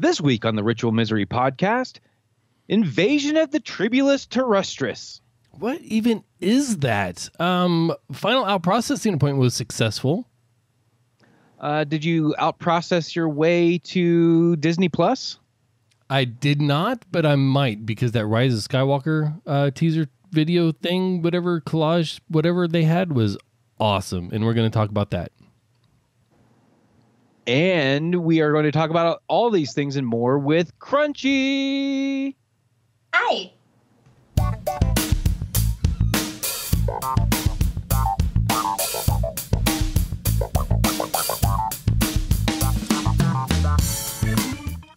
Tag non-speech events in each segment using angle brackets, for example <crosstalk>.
This week on the Ritual Misery podcast, Invasion of the Tribulus Terrestris. What even is that? Um, final out processing appointment was successful. Uh, did you outprocess your way to Disney Plus? I did not, but I might because that Rise of Skywalker uh, teaser video thing, whatever collage, whatever they had was awesome, and we're going to talk about that. And we are going to talk about all these things and more with Krunchy. Hi.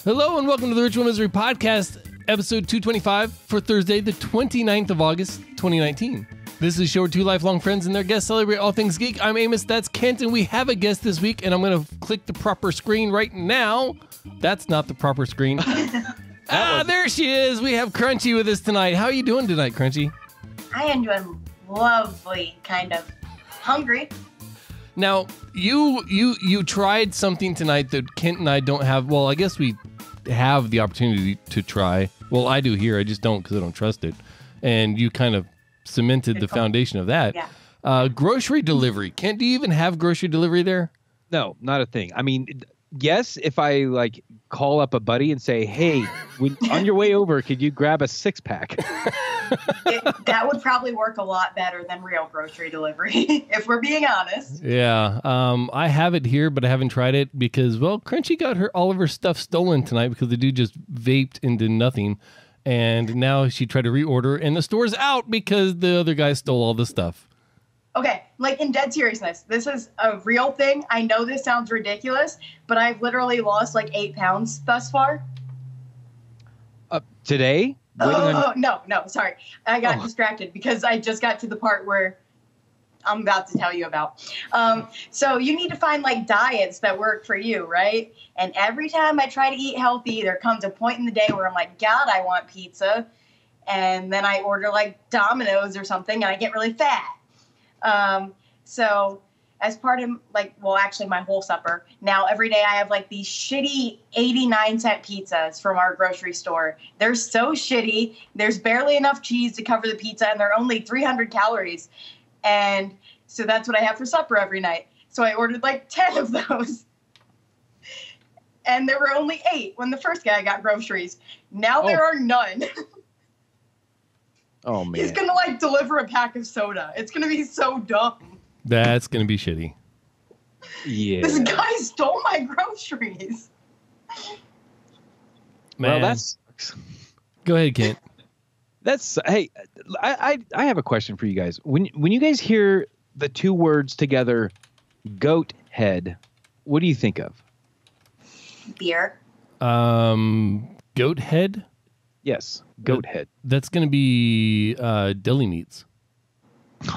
Hello and welcome to the Ritual Misery Podcast, episode 225 for Thursday, the 29th of August, 2019. This is a show where two lifelong friends and their guests celebrate all things geek. I'm Amos, that's Kent, and we have a guest this week, and I'm going to click the proper screen right now. That's not the proper screen. <laughs> ah, there she is. We have Krunchy with us tonight. How are you doing tonight, Krunchy? I am doing lovely, kind of hungry. Now, you you you tried something tonight that Kent and I don't have. Well, I guess we have the opportunity to try. Well, I do here. I just don't because I don't trust it. And you kind of cemented the foundation of that. Yeah. Uh, grocery delivery. Kent, do you even have grocery delivery there? No, not a thing. I mean, yes, if I like call up a buddy and say, "Hey, when, <laughs> on your way over, could you grab a six pack?" <laughs> It, that would probably work a lot better than real grocery delivery, <laughs> if we're being honest. Yeah. Um, I have it here, but I haven't tried it because, well, Krunchy got her all of her stuff stolen tonight because the dude just vaped into nothing. And now she tried to reorder, and the store's out because the other guy stole all the stuff. Okay, like in dead seriousness, this is a real thing. I know this sounds ridiculous, but I've literally lost like eight pounds thus far. uh, today, waiting on Oh, no, no, sorry. I got Oh. distracted because I just got to the part where I'm about to tell you about. Um, so you need to find like diets that work for you, right? And every time I try to eat healthy, there comes a point in the day where I'm like, God, I want pizza. And then I order like Domino's or something and I get really fat. Um, so as part of like, well, actually my whole supper, now every day I have like these shitty 89 cent pizzas from our grocery store. They're so shitty. There's barely enough cheese to cover the pizza and they're only 300 calories. And so that's what I have for supper every night. So I ordered like <laughs> 10 of those. And there were only eight when the first guy got groceries. Now there Oh. are none. <laughs> Oh man, He's gonna like deliver a pack of soda. It's gonna be so dumb. That's going to be shitty. yeah. This guy stole my groceries. Man. well, that's Go ahead, Kent. That's. Hey, I, I I have a question for you guys. When when you guys hear the two words together, goat head, what do you think of? Beer. Um, goat head. Yes, goat head. That's going to be uh, deli meats.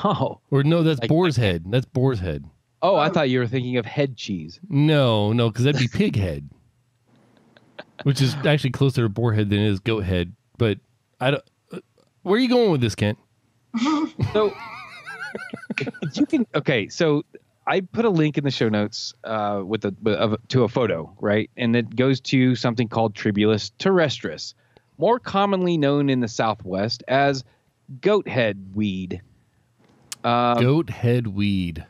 Oh, Or no, that's Like- boar's head. That's boar's head. oh, I Um, thought you were thinking of head cheese. No, no, because that'd be pig head, <laughs> which is actually closer to boar head than it is goat head. But I don't. Where are you going with this, Kent? <laughs> So you can okay. So I put a link in the show notes uh, with a of, to a photo, right? And it goes to something called Tribulus terrestris, more commonly known in the Southwest as goat head weed. Um, goat head weed.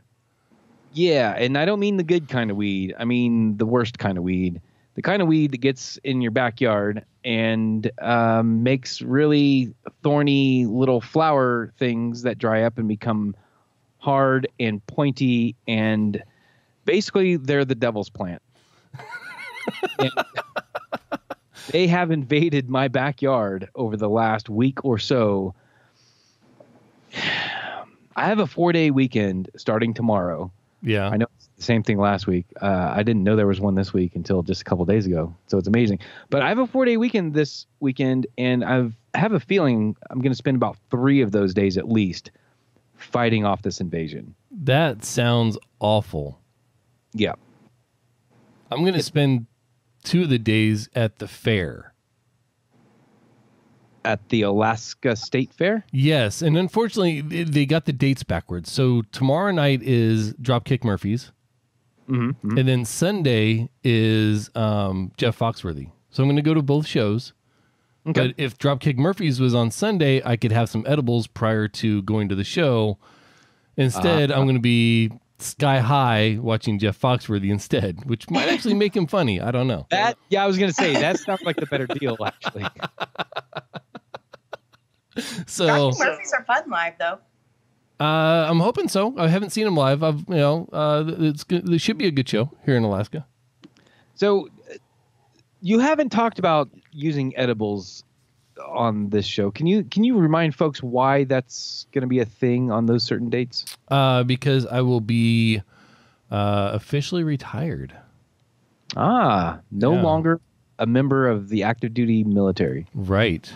yeah, and I don't mean the good kind of weed. I mean the worst kind of weed. The kind of weed that gets in your backyard and um, makes really thorny little flower things that dry up and become hard and pointy and basically they're the devil's plant. <laughs> They have invaded my backyard over the last week or so. <sighs> I have a four day weekend starting tomorrow. Yeah. I know same thing last week. Uh, I didn't know there was one this week until just a couple days ago. So it's amazing. But I have a four day weekend this weekend, and I've I have a feeling I'm going to spend about three of those days at least fighting off this invasion. That sounds awful. Yeah. I'm going to spend two of the days at the fair. At the Alaska State Fair. Yes, and unfortunately, they- they got the dates backwards. So tomorrow night is Dropkick Murphys, Mm-hmm. and then Sunday is um, Jeff Foxworthy. So I'm going to go to both shows. Okay. But if Dropkick Murphys was on Sunday, I could have some edibles prior to going to the show. Instead, I'm going to be sky high watching Jeff Foxworthy instead, which might actually make him funny. I don't know. That yeah, I was gonna say that sounds like the better deal actually. <laughs> So Dropkick Murphys are fun live though. Uh, I'm hoping so. I haven't seen him live. I've you know uh, it's good. It should be a good show here in Alaska. So uh, you haven't talked about using edibles on this show. Can you can you remind folks why that's going to be a thing on those certain dates? Uh, because I will be uh, officially retired. Ah, no Yeah. longer a member of the active duty military. Right.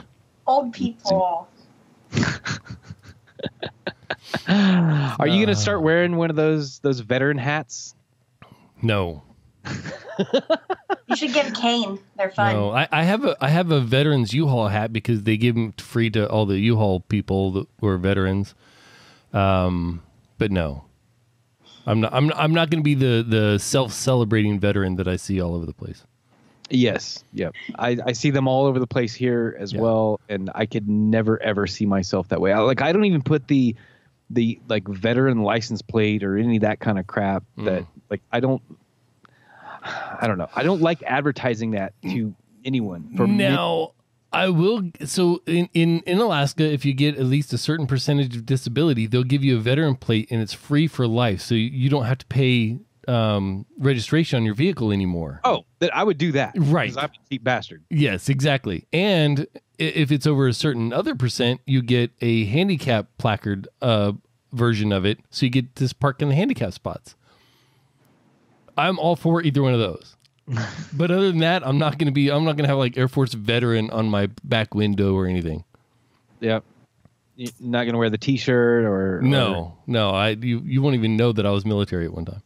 Old people. <laughs> <laughs> Are you going Uh. to start wearing one of those those veteran hats? No. You should get a cane. They're fun. No, I, I have a I have a veterans U-Haul hat because they give them free to all the U-Haul people that were veterans. Um, but no, I'm not. I'm I'm not going to be the the self celebrating veteran that I see all over the place. Yes. Yep. I, I see them all over the place here as Yeah. well, and I could never ever see myself that way. I, like I don't even put the the like veteran license plate or any of that kind of crap. Mm. That like I don't. I don't know. I don't like advertising that to anyone. For me- now, I will. So in, in in Alaska, if you get at least a certain percentage of disability, they'll give you a veteran plate, and it's free for life. So you don't have to pay um, registration on your vehicle anymore. oh, that I would do that. Right. Because I'm a cheap bastard. Yes, exactly. And if it's over a certain other percent, you get a handicap placard uh, version of it, so you get to park in the handicap spots. I'm all for either one of those. <laughs> but other than that, I'm not going to be. I'm not going to have like Air Force veteran on my back window or anything. Yep. You're not gonna wear the T-shirt or or- No, no. I you you won't even know that I was military at one time.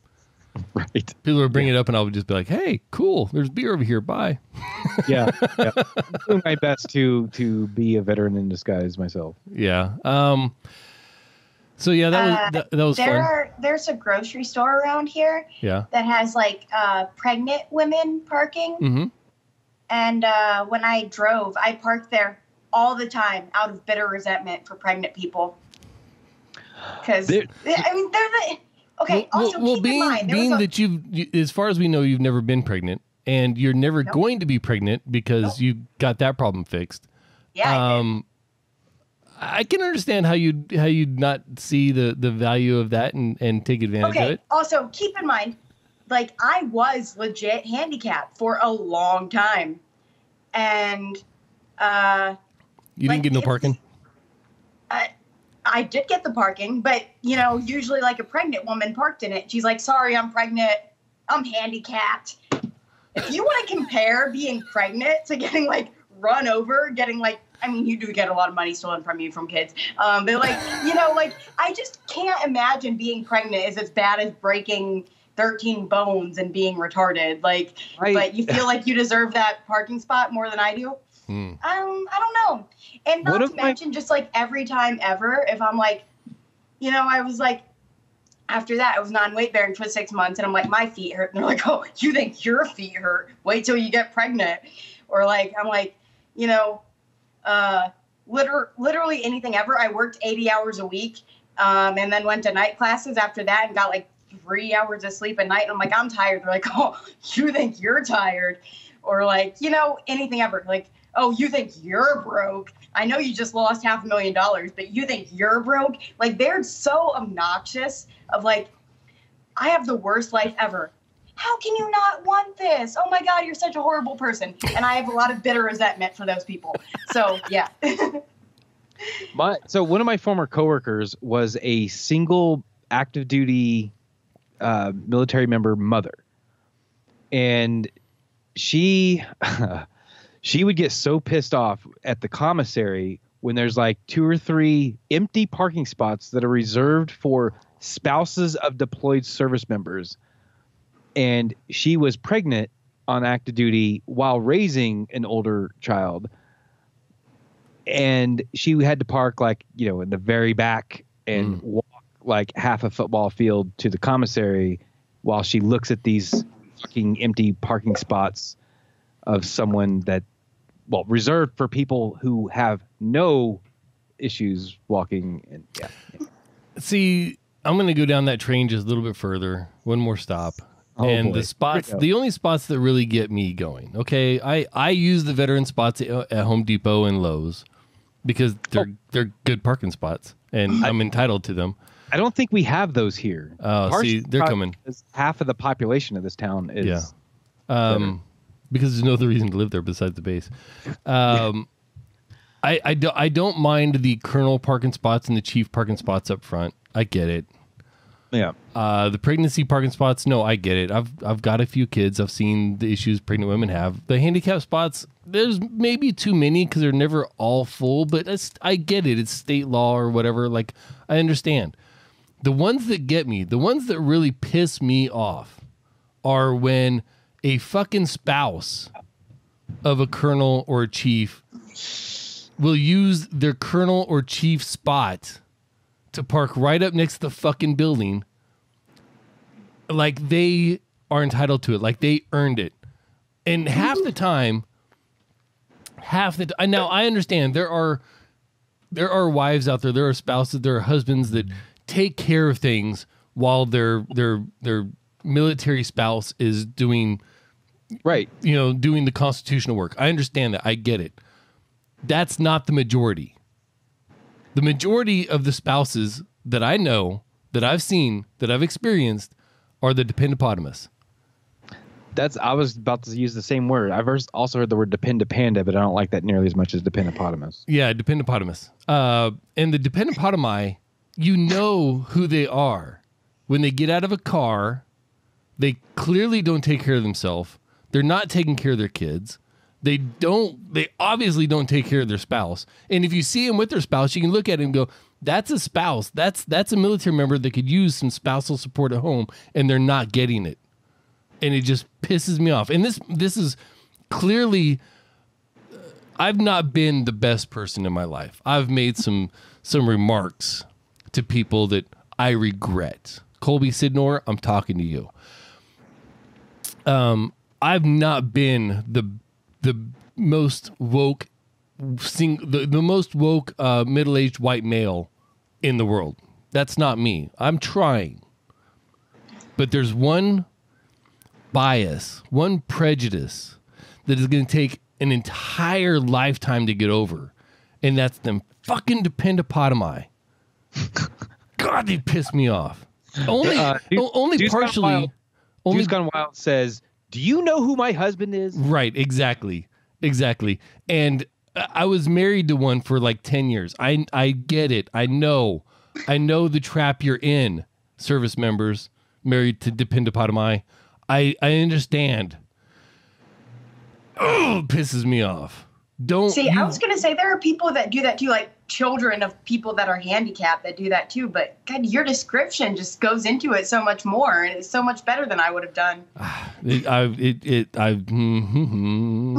<laughs> right. People would bring it up, and I would just be like, "Hey, cool. There's beer over here. Bye." <laughs> Yeah. yeah. I'm doing my best to to be a veteran in disguise myself. Yeah. Um. So yeah, that was Uh, that, that was there fun. are there's a grocery store around here Yeah. that has like uh, pregnant women parking. Mm-hmm. And uh, when I drove, I parked there all the time out of bitter resentment for pregnant people. Because I mean, they're the okay. well, also, well, keep being in mind, being a, that you've, you, as far as we know, you've never been pregnant, and you're never Nope. going to be pregnant because Nope. you got that problem fixed. yeah, I um, I can understand how you'd how you'd not see the the value of that and and take advantage of okay. it. Also, keep in mind, like I was legit handicapped for a long time, and uh, You like, didn't get no parking. I, I did get the parking, but you know, usually like a pregnant woman parked in it. She's like, "Sorry, I'm pregnant. I'm handicapped." If you want to compare being pregnant to getting like run over, getting like, I mean, you do get a lot of money stolen from you from kids, um, but like, you know, like I just can't imagine being pregnant is as bad as breaking 13 bones and being retarded. Like, I, but you feel like you deserve that parking spot more than I do. Hmm. Um, I don't know. And not of to mention, just like every time ever, if I'm like, you know, I was like, after that, I was non weight bearing for six months, and I'm like, my feet hurt. And they're like, oh, you think your feet hurt? Wait till you get pregnant. Or like, I'm like, you know, uh, liter- literally anything ever. I worked 80 hours a week um, and then went to night classes after that and got like three hours of sleep a night. And I'm like, I'm tired. They're like, <laughs> oh, you think you're tired? Or like, you know, anything ever. Like, oh, you think you're broke? I know you just lost half a million dollars, but you think you're broke? Like, they're so obnoxious of like, I have the worst life ever. How can you not want this? Oh my God, you're such a horrible person. And I have a lot of bitter resentment for those people. So, yeah. <laughs> My so one of my former coworkers was a single active duty uh, military member mother, and she <laughs> she would get so pissed off at the commissary when there's like two or three empty parking spots that are reserved for spouses of deployed service members, and she was pregnant on active duty while raising an older child and she had to park like you know in the very back and Mm. walk like half a football field to the commissary while she looks at these fucking empty parking spots of someone that, well, reserved for people who have no issues walking. And yeah, See, I'm going to go down that train just a little bit further. One more stop. Oh, and boy. the spots, Here we go. the only spots that really get me going. Okay, I I use the veteran spots at, Home Depot and Lowe's because they're Oh. they're good parking spots, and I'm entitled to them. I don't think we have those here. Oh, Partially see, they're coming. Half of the population of this town is. Yeah. Um, because there's no other reason to live there besides the base. Um, I I don't I don't mind the colonel parking spots and the chief parking spots up front. I get it. Yeah. Uh, the pregnancy parking spots, no, I get it. I've I've got a few kids. I've seen the issues pregnant women have. The handicap spots, there's maybe too many because they're never all full. But it's, I get it. It's state law or whatever. Like I understand. The ones that get me, the ones that really piss me off, are when a fucking spouse of a colonel or a chief will use their colonel or chief spot to park right up next to the fucking building. Like they are entitled to it. Like they earned it. And half the time half the time now i understand there are there are wives out there there are spouses there are husbands that take care of things while their their their military spouse is doing Right. you know, doing the constitutional work. I understand that. I get it. That's not the majority. The majority of the spouses that I know, that I've seen, that I've experienced, are the dependopotamus. That's. I was about to use the same word. I've also heard the word dependapanda, but I don't like that nearly as much as dependopotamus. Yeah, dependopotamus. Uh, and the dependopotami, you know who they are. When they get out of a car, they clearly don't take care of themselves. They're not taking care of their kids. They don't. They obviously don't take care of their spouse. And if you see them with their spouse, you can look at it and go, "That's a spouse. That's that's a military member that could use some spousal support at home, and they're not getting it." And it just pisses me off. And this this is clearly I've not been the best person in my life. I've made some some remarks to people that I regret. Colby Sidnor, I'm talking to you. Um, I've not been the the most woke sing the, the most woke uh, middle aged white male in the world. That's not me. I'm trying. But there's one bias, one prejudice that is going to take an entire lifetime to get over, and that's them fucking dependopotami. <laughs> God, they piss me off. Only, Uh, only Gone partially. Wild- Only Juice Gone Wild says, "Do you know who my husband is?" Right, exactly. Exactly. And I was married to one for like 10 years. I I get it. I know. I know the trap you're in, service members married to dependopotami. I I understand. Oh, <gasps> pisses me off. Don't See, you- I was gonna say there are people that do that too, like children of people that are handicapped that do that too. But God, your description just goes into it so much more, and it's so much better than I would have done. Ah, it, I, it, it, I, mm-hmm.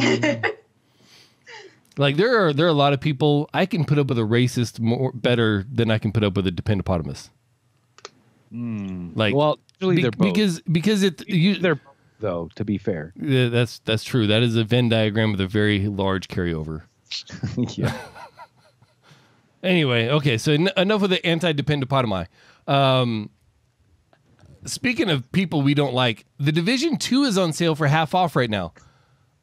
like there are there are a lot of people I can put up with a racist more better than I can put up with a dependopotamus. Hmm. Like, Well, be- they're both. because because it you, they're both, though. To be fair, yeah, that's that's true. That is a Venn diagram with a very large carryover. <laughs> yeah. <laughs> Anyway, okay, so en- enough with the anti-dependopotami. Um, speaking of people we don't like, the Division Two is on sale for half off right now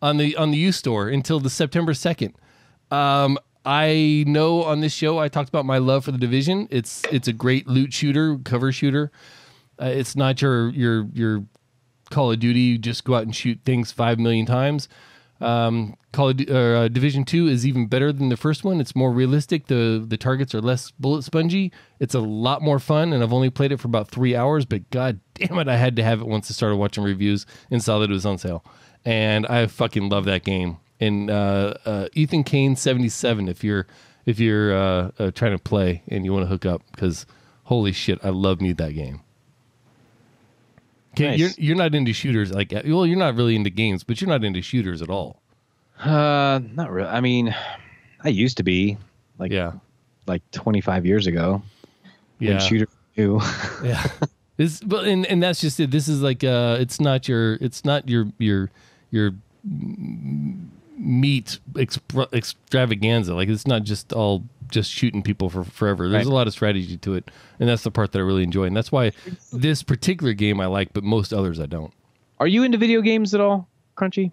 on the on the U store until the September second. Um, I know on this show I talked about my love for the Division. It's it's a great loot shooter, cover shooter. Uh, it's not your your your Call of Duty. Just go out and shoot things five million times. Um, Call of Du- uh, Division Two is even better than the first one. It's more realistic. the The targets are less bullet spongy. It's a lot more fun, and I've only played it for about three hours. But god damn it, I had to have it once I started watching reviews and saw that it was on sale, and I fucking love that game. And uh, uh, Ethan Caine seventy seven. If you're if you're uh, uh, trying to play and you want to hook up, because holy shit, I love me that game. Can, Nice. You're you're not into shooters like well you're not really into games but you're not into shooters at all. Uh, not really. I mean, I used to be like Yeah, like 25 years ago. yeah, When shooter knew. <laughs> yeah. This but and and that's just it. This is like uh, it's not your it's not your your your meat expr- extravaganza. Like it's not just all just shooting people for forever. There's Right. a lot of strategy to it, and that's the part that I really enjoy. And that's why this particular game I like, but most others I don't. Are you into video games at all, Krunchy?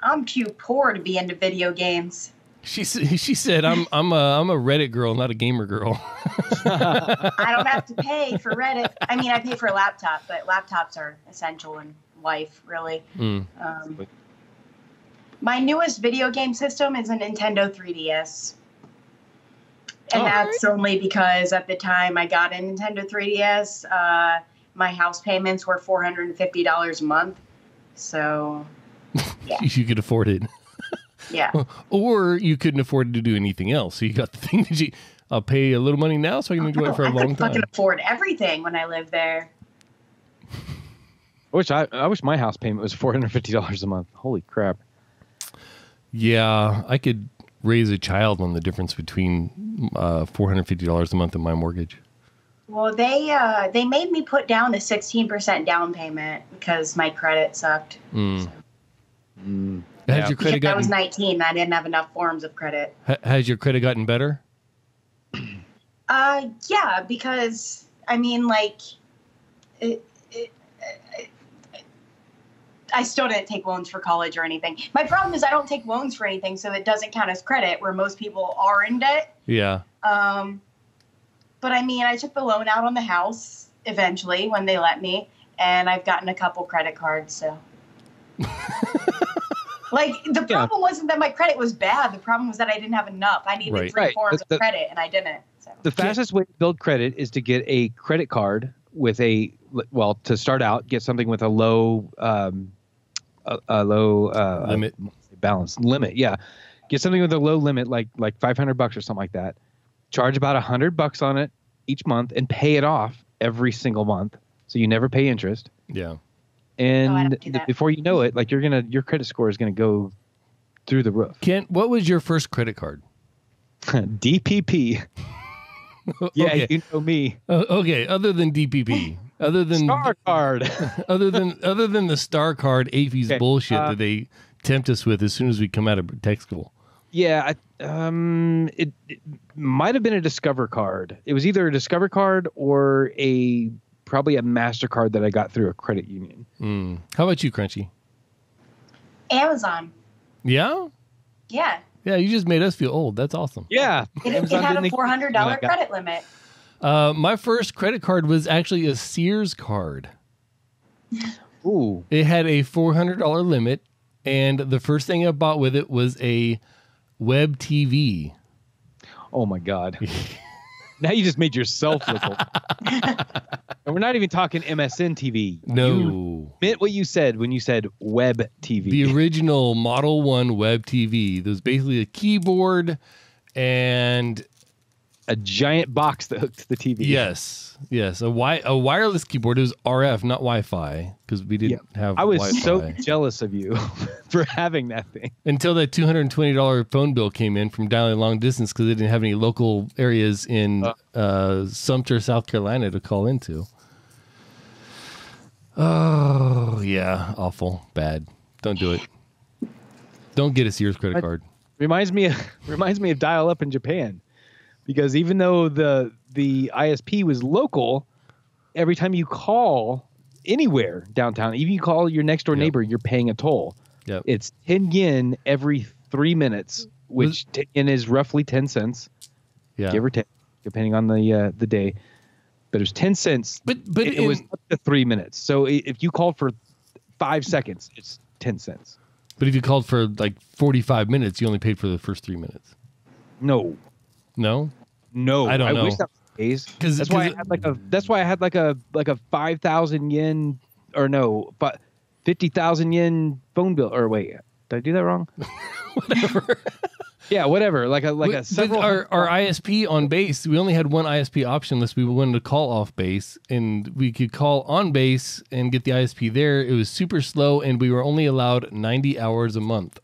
I'm too poor to be into video games. She <laughs> she said, "I'm I'm a I'm a Reddit girl, not a gamer girl." <laughs> I don't have to pay for Reddit. I mean, I pay for a laptop, but laptops are essential in life, really. Mm. Um, my newest video game system is a Nintendo 3DS. And Oh. that's only because at the time I got a Nintendo 3DS, uh, my house payments were $450 a month. So, <laughs> Yeah. you could afford it, yeah. <laughs> or you couldn't afford to do anything else. So you got the <laughs> thing that you. I'll pay a little money now, so I can enjoy it for a I long could time. fucking afford everything when I lived there. I wish I, I wish my house payment was four hundred fifty dollars a month. Holy crap! Yeah, I could raise a child on the difference between uh, four hundred fifty dollars a month and my mortgage. Well, they uh, they made me put down a 16% down payment because my credit sucked. Mm. Mm, Has your credit Because I was 19, I didn't have enough forms of credit. ha- Has your credit gotten better? Uh, yeah, because I mean, like, it, it, it, I still didn't take loans for college or anything. My problem is I don't take loans for anything, so it doesn't count as credit. Where most people are in debt. Yeah. Um, but I mean, I took the loan out on the house eventually when they let me, and I've gotten a couple credit cards. So. <laughs> Like the Yeah. problem wasn't that my credit was bad. The problem was that I didn't have enough. I needed Right. three Right. forms the- of credit, and I didn't. So. the fastest way to build credit is to get a credit card with a well to start out get something with a low um, a, a low uh, Limit. balance limit. Yeah, get something with a low limit like like five hundred bucks or something like that. Charge about a hundred bucks on it each month and pay it off every single month, so you never pay interest. Yeah. And Oh, do th- before you know it, like you're gonna your credit score is gonna go through the roof. Kent, what was your first credit card? <laughs> DPP. <laughs> Yeah, okay. you know me. Uh, okay. Other than DPP, other than Star card. <laughs> other than other than the star card AAFES Okay, bullshit uh, that they tempt us with as soon as we come out of tech school. Yeah, I, um, it, it might have been a Discover card. It was either a Discover card or a probably a Mastercard that I got through a credit union. Mm. How about you, Krunchy? Amazon. Yeah. Yeah. Yeah, you just made us feel old. That's awesome. Yeah, It, it had a four hundred dollar exist when I got- credit limit. Uh, my first credit card was actually a Sears card. Ooh, It had a four hundred dollar limit, and the first thing I bought with it was a web TV. oh my God. <laughs> now you just made yourself look old. and we're not even talking MSN TV. You No, meant what you said when you said web TV. the original Model One web TV. There was basically a keyboard, and a giant box that hooked to the TV. yes, yes, a wi- a wireless keyboard. It was RF, not Wi-Fi, because we didn't have. I was Wi-Fi. so jealous of you <laughs> for having that thing. until that two hundred and twenty dollar phone bill came in from dialing long distance because they didn't have any local areas in Uh. uh, Sumter, South Carolina to call into. Oh yeah, awful, bad. Don't do it. Don't get a Sears credit I- card. reminds me of, <laughs> reminds me of dial up in Japan because even though the the ISP was local every time you call anywhere downtown even you call your next door Yep. neighbor you're paying a toll. Yep. it's 10 yen every 3 minutes which 10 yen is roughly 10 cents Yeah, give or take depending on the uh, the day. But it was 10 cents. But but it, it in- was up to 3 minutes. So if you called for 5 seconds it's 10 cents. But if you called for like forty five minutes, you only paid for the first three minutes. no No, No, I don't know. wish that was the case. 'Cause- that's why 'cause I had like a that's why I had like a like a five thousand yen or no, but fifty thousand yen phone bill. Or wait, did I do that wrong? <laughs> whatever. <laughs> Yeah, whatever. Like a like But- a but several. our, our ISP on base, we only had one ISP option unless we wanted to call off base, and we could call on base and get the ISP there. It was super slow, and we were only allowed 90 hours a month.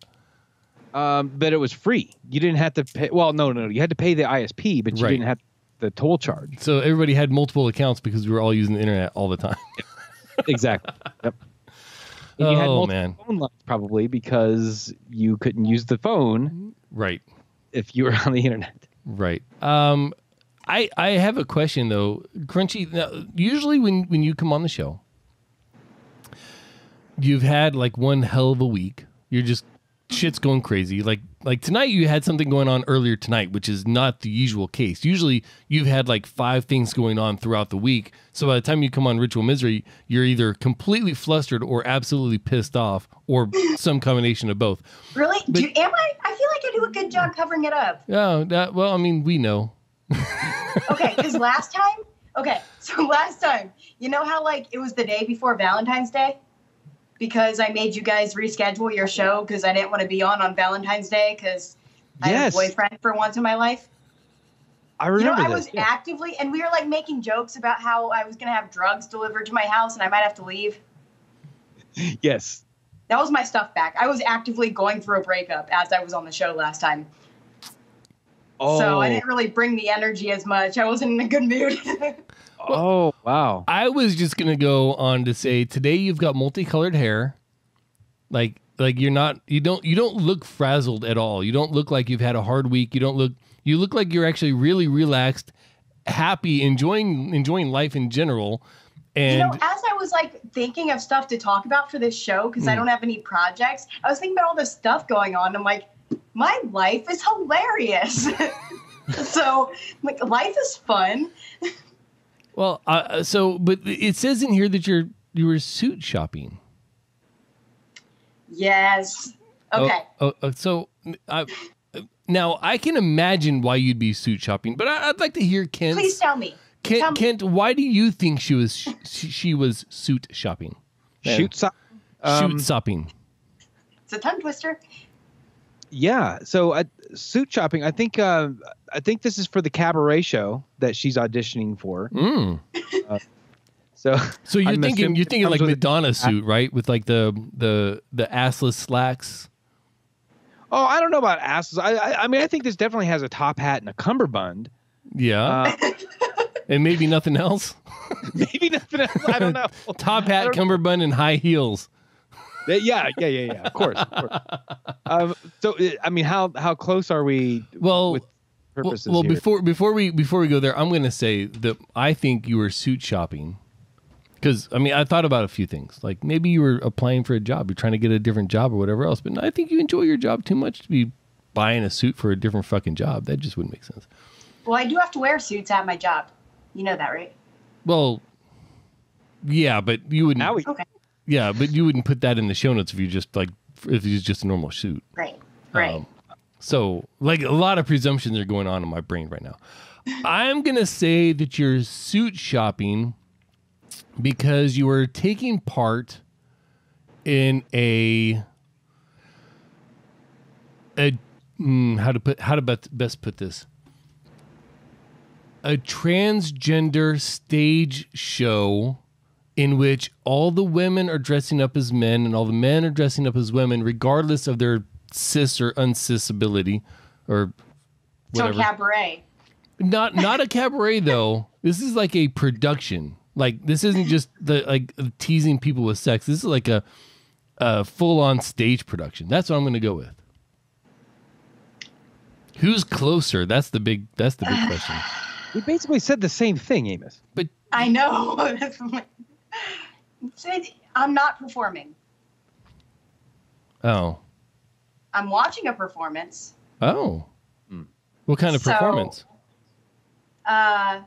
Um, but it was free. You didn't have to pay. Well, no, no, no. you had to pay the ISP, but you Right. didn't have the toll charge. So everybody had multiple accounts because we were all using the internet all the time. exactly. <laughs> Yep. And you had Oh, multiple man. phone lines probably because you couldn't use the phone Right. if you were <laughs> on the internet. Right. Um, I I have a question though, Krunchy. Now, usually when when you come on the show, you've had like one hell of a week. You're just shit's going crazy. Like like tonight, you had something going on earlier tonight, which is not the usual case. Usually, you've had like five things going on throughout the week. So by the time you come on Ritual Misery, you're either completely flustered or absolutely pissed off, or some combination of both. Really? do, am I? I feel like I do a good job covering it up. Yeah. That, well, I mean, we know. Okay, because last time, okay, so <laughs> last time, you know how like it was the day before Valentine's Day? Because I made you guys reschedule your show because I didn't want to be on on Valentine's Day because I have a boyfriend for once in my life. I remember. You know, I this. was yeah. actively, and we were like making jokes about how I was going to have drugs delivered to my house and I might have to leave. <laughs> yes. That was my stuff back. I was actively going through a breakup as I was on the show last time. Oh, So I oh. didn't really bring the energy as much. I wasn't in a good mood. <laughs> oh wow. I was just gonna go on to say today you've got multicolored hair. Like like you're not you don't you don't look frazzled at all. You don't look like you've had a hard week. You don't look you look like you're actually really relaxed, happy, enjoying enjoying life in general. And You know, as I was like thinking of stuff to talk about for this show, because Hmm. I don't have any projects, I was thinking about all this stuff going on. I'm like, my life is hilarious. <laughs> so, like, life is fun. <laughs> well, uh, so but it says in here that you're you were suit shopping. Yes. Okay. Oh, oh, so I, now I can imagine why you'd be suit shopping, but I, I'd like to hear Kent. Please tell me. Tell Kent, me. Kent, why do you think she was sh- she, she was suit shopping? Shoot so- Shoot um, shopping. It's a tongue twister. Yeah. So uh, suit shopping. I think. Uh, I think this is for the cabaret show that she's auditioning for. Mm. So So you're I'm thinking you're thinking like with a- Madonna suit, right? With like the the the assless slacks. Oh, I don't know about asses. I, I, I mean, I think this definitely has a top hat and a cummerbund. Yeah, Uh, and maybe nothing else. <laughs> maybe nothing else. I don't know. <laughs> Top hat, don't- cummerbund, and high heels. Yeah, yeah, yeah, yeah. Of course. Of course. <laughs> Um, so, I mean, how how close are we Well, with well, purposes well here? before before we before we go there, I'm going to say that I think you were suit shopping because I mean I thought about a few things. Like maybe you were applying for a job, you're trying to get a different job or whatever else. But I think you enjoy your job too much to be buying a suit for a different fucking job. That just wouldn't make sense. Well, I do have to wear suits at my job. You know that, right? Well, yeah, but you wouldn't. now we Okay. Yeah, but you wouldn't put that in the show notes if you just like if it's just a normal suit. Right. Right. Um, so, like a lot of presumptions are going on in my brain right now. <laughs> I'm gonna say that you're suit shopping because you were taking part in a a mm, how to put how to bet, best put this a transgender stage show in which all the women are dressing up as men and all the men are dressing up as women, regardless of their cis or uncis ability or so whatever. cabaret. not not a cabaret <laughs> though. This is like a production. Like this isn't just the like teasing people with sex. This is like a a full on stage production. That's what I'm going to go with. Who's closer? That's the big. That's the big <sighs> question. we basically said the same thing, Amos. But I know. <laughs> That's Said, I'm not performing. oh, I'm watching a performance. oh, what kind of So- performance? Uh,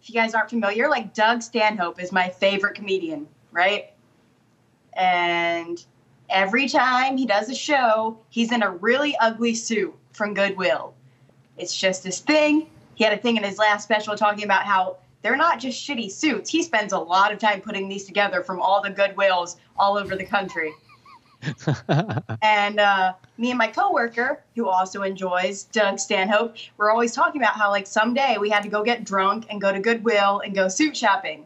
if you guys aren't familiar, like Doug Stanhope is my favorite comedian, right? And every time he does a show, he's in a really ugly suit from Goodwill. It's just this thing. He had a thing in his last special talking about how they're not just shitty suits. He spends a lot of time putting these together from all the Goodwills all over the country. <laughs> And uh, me and my coworker, who also enjoys Doug Stanhope, we're always talking about how like someday we had to go get drunk and go to Goodwill and go suit shopping.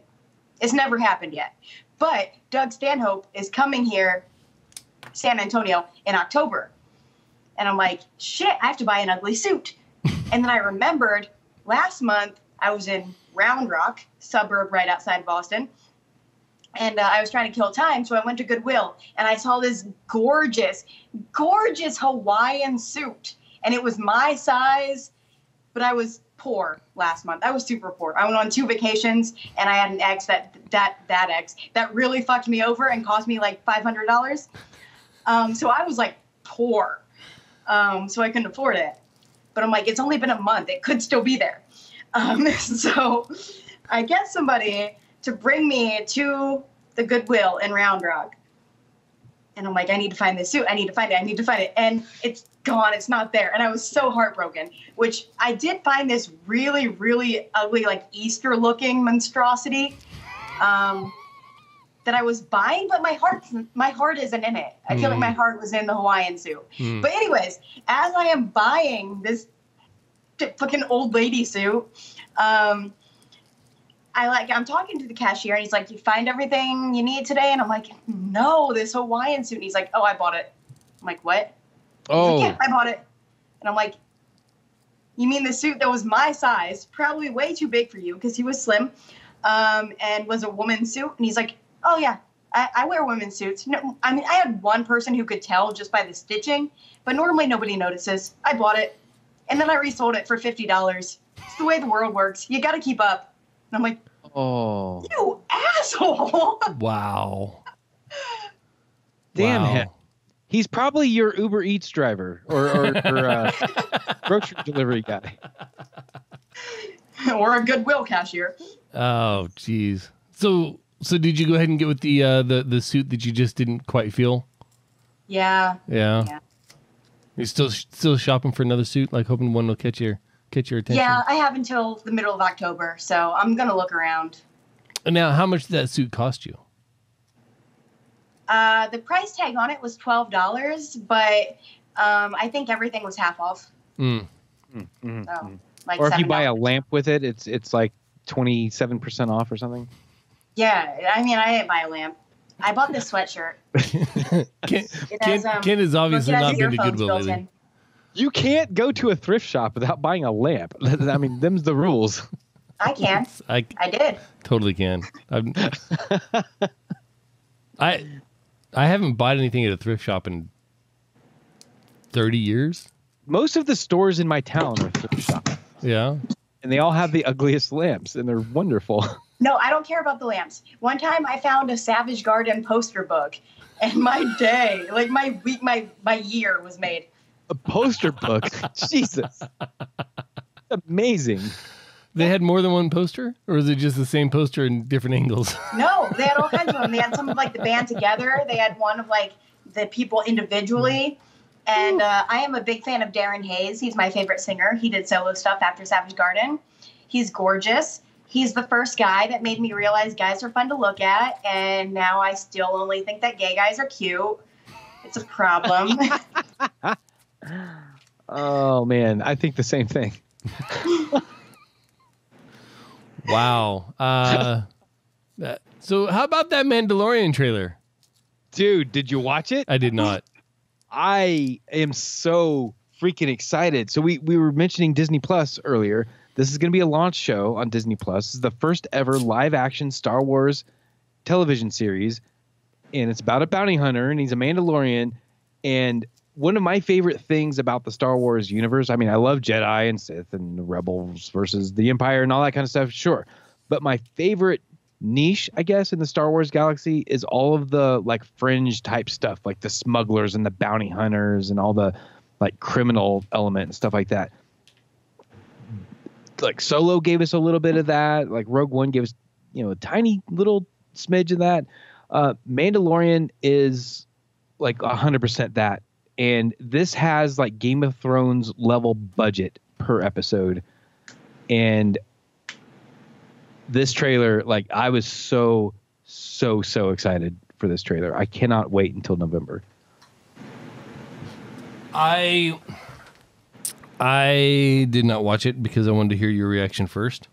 It's never happened yet. But Doug Stanhope is coming here, San Antonio, in October. And I'm like, shit, I have to buy an ugly suit. and then I remembered last month I was in Round Rock, suburb right outside Austin. and uh, I was trying to kill time, so I went to Goodwill and I saw this gorgeous, gorgeous Hawaiian suit, and it was my size, but I was poor last month. I was super poor. I went on two vacations, and I had an ex that that that ex that really fucked me over and cost me like five hundred dollars. Um, so I was like poor, um, so I couldn't afford it. But I'm like, it's only been a month; it could still be there. Um, <laughs> so I get somebody to bring me to the Goodwill in Round Rock. And I'm like, I need to find this suit. I need to find it. I need to find it. And it's gone. It's not there. And I was so heartbroken, which I did find this really, really ugly, like Easter looking monstrosity um, that I was buying, but my heart, my heart isn't in it. I feel like my heart was in the Hawaiian suit. Hmm. But anyways, as I am buying this fucking old lady suit, um, I like I'm talking to the cashier and he's like, "You find everything you need today?" And I'm like, "No, this Hawaiian suit." And he's like, "Oh, I bought it." I'm like, "What?" He's like, Oh, yeah, I bought it. And I'm like, "You mean the suit that was my size, probably way too big for you because he was slim, um, and was a woman's suit?" And he's like, "Oh yeah, I, I wear women's suits." No, I mean I had one person who could tell just by the stitching, but normally nobody notices. I bought it, and then I resold it for fifty dollars. It's the way the world works. You got to keep up. And I'm like, oh, you asshole. <laughs> Wow. damn Wow. him. He's probably your Uber Eats driver or, or, or uh, <laughs> grocery delivery guy. <laughs> or a Goodwill cashier. Oh, jeez. So, so did you go ahead and get with the uh, the the suit that you just didn't quite feel? Yeah. Yeah. Yeah. You're still still shopping for another suit, like hoping one will catch your catch your attention. Yeah, I have until the middle of October, so I'm gonna look around. And now, how much did that suit cost you? Uh, the price tag on it was twelve dollars, but um, I think everything was half off. Mm. Mhm. So, like Or if you buy a lamp with it, it's it's like twenty seven percent off or something. Yeah, I mean, I didn't buy a lamp. I bought this sweatshirt. <laughs> Kent, It Kent, has, um, Kent has obviously has not been to earphones Goodwill lately. You can't go to a thrift shop without buying a lamp. <laughs> I mean, them's the rules. I can. <laughs> I I did. totally can. I'm, I I haven't bought anything at a thrift shop in thirty years. Most of the stores in my town are thrift shops, Yeah. and they all have the ugliest lamps, and they're wonderful. No, I don't care about the lamps. One time I found a Savage Garden poster book, and my day, like my week, my my year was made. A poster book, <laughs> Jesus, amazing. They had more than one poster, or is it just the same poster in different angles? <laughs> No, they had all kinds of them. They had some of like the band together. They had one of like the people individually. And uh, I am a big fan of Darren Hayes. He's my favorite singer. He did solo stuff after Savage Garden. He's gorgeous. He's the first guy that made me realize guys are fun to look at. And now I still only think that gay guys are cute. It's a problem. <laughs> Oh man, I think the same thing. <laughs> wow. Uh, that, so how about that Mandalorian trailer? Dude, did you watch it? I did not. I am so freaking excited. So we we were mentioning Disney Plus earlier. This is going to be a launch show on Disney Plus. This is the first ever live action Star Wars television series, and it's about a bounty hunter, and he's a Mandalorian. And one of my favorite things about the Star Wars universe, I mean, I love Jedi and Sith and the Rebels versus the Empire and all that kind of stuff, sure. But my favorite niche, I guess, in the Star Wars galaxy is all of the like fringe type stuff, like the smugglers and the bounty hunters and all the like criminal element and stuff like that. Like Solo gave us a little bit of that. Like Rogue One gave us, you know, a tiny little smidge of that. Uh, Mandalorian is like a hundred percent that, and this has like Game of Thrones level budget per episode, and this trailer, like I was so so so excited for this trailer. I cannot wait until November. I I did not watch it because I wanted to hear your reaction first.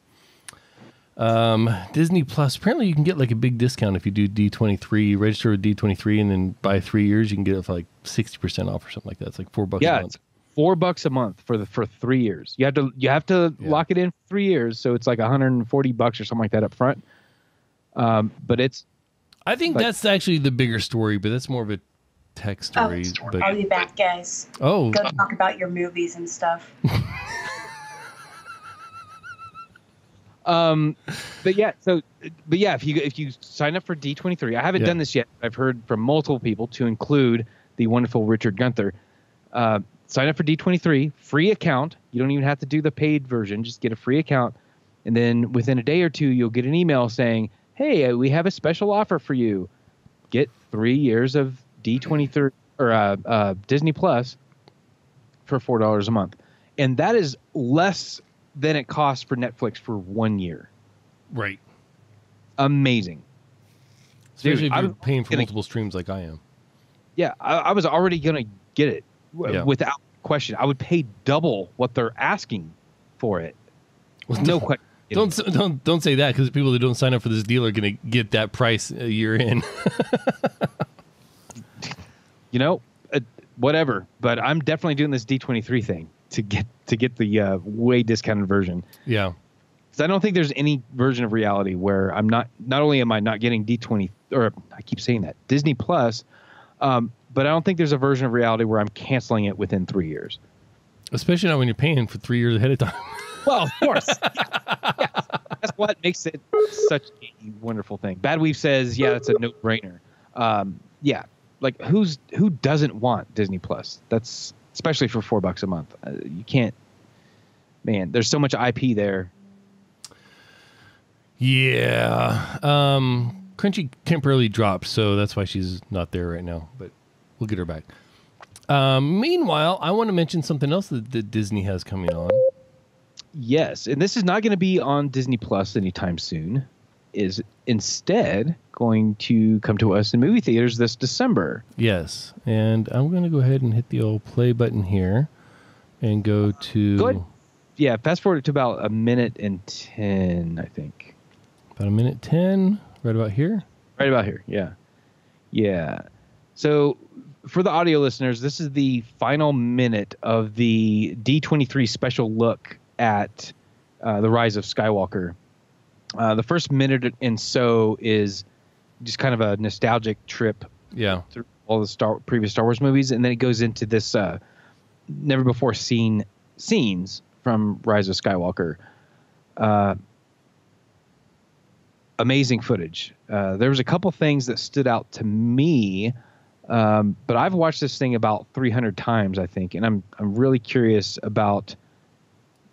Um, Disney Plus. Apparently, you can get like a big discount if you do D twenty three. Register with D twenty three, and then buy three years, you can get it for like sixty percent off or something like that. It's like four bucks a Yeah, month. it's four bucks a month for the for three years. You have to you have to Yeah. lock it in for three years, so it's like 140 bucks or something like that up front. Um, but it's I think Like- that's actually the bigger story, but that's more of a tech story. I'll but be back, guys. oh, Go talk about your movies and stuff. <laughs> Um, but yeah, so but yeah, if you if you sign up for D23, I haven't Yeah. done this yet. I've heard from multiple people to include the wonderful Richard Gunther. Uh, sign up for D23, free account. You don't even have to do the paid version. Just get a free account, and then within a day or two, you'll get an email saying, "Hey, uh, we have a special offer for you. Get three years of D23 or uh, uh, Disney Plus for four dollars a month." And that is less than it costs for Netflix for one year. right. Amazing. Especially Dude, if you're I'm paying for gonna- multiple streams like I am. Yeah, I, I was already gonna get it w- Yeah. without question. I would pay double what they're asking for it. Well, No question. Don't don't don't say that because people that don't sign up for this deal are going to get that price a year in. <laughs> you know, uh, whatever. But I'm definitely doing this D23 thing to get to get the uh, way discounted version. yeah. Because I don't think there's any version of reality where I'm not. Not only am I not getting D20 or I keep saying that Disney Plus, um, but I don't think there's a version of reality where I'm canceling it within three years. Especially not when you're paying for three years ahead of time. <laughs> Well, of course. <laughs> Yeah. That's what makes it such a wonderful thing. Bad Weave says, yeah, it's a no brainer. Um, yeah. Like who's who doesn't want Disney Plus? That's especially for four bucks a month. Uh, you can't man, there's so much IP there. yeah. Um, Krunchy temporarily dropped, so that's why she's not there right now. But we'll get her back. Um, meanwhile, I want to mention something else that, that Disney has coming on. Yes, and this is not going to be on Disney Plus anytime soon. Is instead going to come to us in movie theaters this December. Yes, and I'm going to go ahead and hit the old play button here, and go to Go ahead. Yeah, fast forward to about a minute and ten, I think. about a minute ten, right about here. Right about here. Yeah. Yeah. So for the audio listeners, this is the final minute of the D23 special look at uh, the rise of Skywalker. Uh, the first minute and so is just kind of a nostalgic trip Yeah, through all the Star previous Star Wars movies, and then it goes into this uh, never before seen scenes from Rise of Skywalker. Uh, amazing footage. Uh, there was a couple things that stood out to me, um, but I've watched this thing about 300 times, I think, and I'm I'm really curious about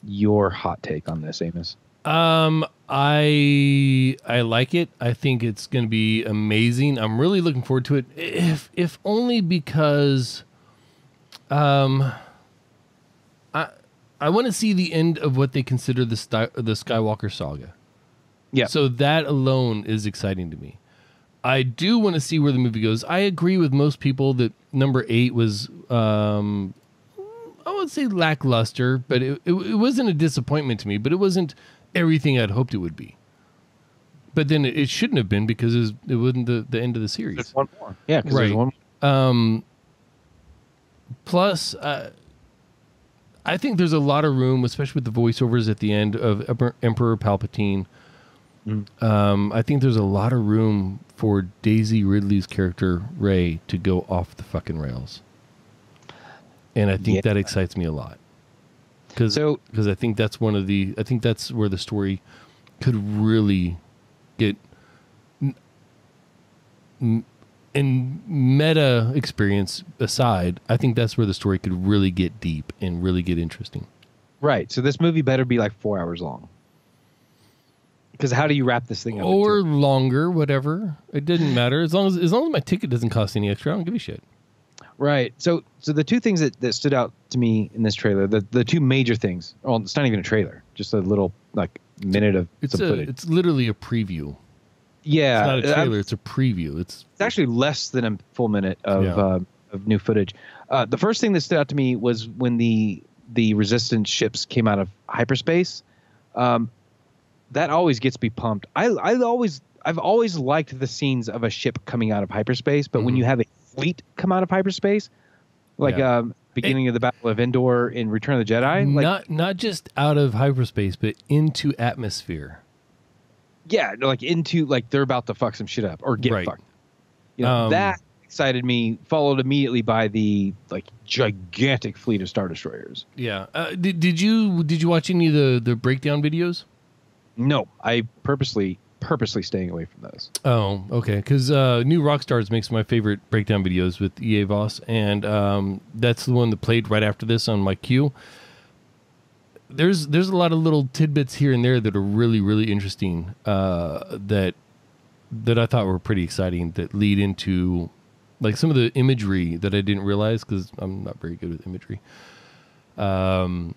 your hot take on this, Amos. Um, I I like it. I think it's going to be amazing. I'm really looking forward to it. If if only because, um, I I want to see the end of what they consider the Sty- the Skywalker saga. Yeah. So that alone is exciting to me. I do want to see where the movie goes. I agree with most people that number eight was um, I would say lackluster, but it, it, it wasn't a disappointment to me, but it wasn't everything I'd hoped it would be. But then it, it shouldn't have been because it, was, it wasn't the, the end of the series. one more. Yeah, because there's Right. one. Um, plus, uh, I think there's a lot of room, especially with the voiceovers at the end of Emperor, Emperor Palpatine. Um, I think there's a lot of room for Daisy Ridley's character Rey to go off the fucking rails, and I think Yeah. that excites me a lot. Because So- because I think that's one of the I think that's where the story could really get in meta experience aside, I think that's where the story could really get deep and really get interesting. Right. So this movie better be like four hours long. Because how do you wrap this thing up? Or longer, whatever. It didn't matter. As long as as long as my ticket doesn't cost any extra, I don't give a shit. Right. So so the two things that, that stood out to me in this trailer, the the two major things. Well, it's not even a trailer, just a little like minute of It's some a footage. it's literally a preview. yeah, It's not a uh, trailer, it's a preview. It's it's actually less than a full minute of Yeah. uh, of new footage. Uh, the first thing that stood out to me was when the the resistance ships came out of hyperspace. Um, that always gets me pumped. I I always I've always liked the scenes of a ship coming out of hyperspace, but when Mhm. you have a fleet come out of hyperspace, like Yeah. um, beginning of the Battle of Endor in Return of the Jedi, like not not just out of hyperspace, but into atmosphere. yeah, like into like they're about to fuck some shit up or get Right. fucked. You know, Um, that excited me. Followed immediately by the like gigantic fleet of star destroyers. Yeah. Uh, did, did you did you watch any of the the breakdown videos? No, I purposely purposely staying away from those. Oh, okay. Because uh, New Rockstars makes my favorite breakdown videos with Erik Voss, and um, that's the one that played right after this on my queue. There's there's a lot of little tidbits here and there that are really really interesting. Uh, that that I thought were pretty exciting. That lead into like some of the imagery that I didn't realize because I'm not very good with imagery. Um,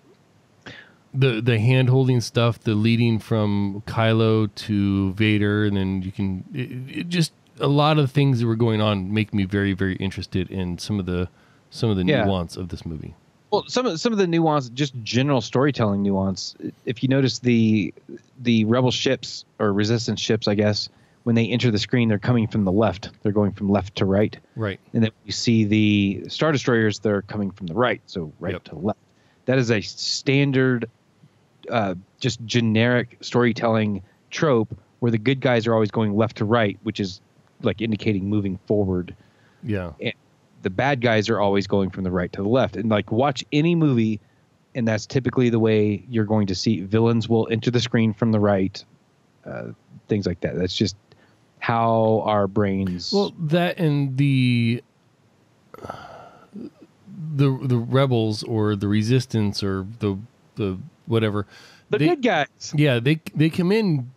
the the hand holding stuff, the leading from Kylo to Vader, and then you can it, it just a lot of things that were going on make me very very interested in some of the some of the Yeah. nuance of this movie. Well, some of some of the nuance, just general storytelling nuance. If you notice the the rebel ships or resistance ships, I guess, when they enter the screen, they're coming from the left. They're going from left to right, Right. and then you see the star destroyers. They're coming from the right, so right Yep. to left. That is a standard, uh, just generic storytelling trope where the good guys are always going left to right, which is like indicating moving forward Yeah. the bad guys are always going from the right to the left. And like watch any movie, and that's typically the way you're going to see villains will enter the screen from the right, uh, things like that. That's just how our brains. Well, that and the the the rebels or the resistance or the the whatever. the they- good guys. Yeah, they they come in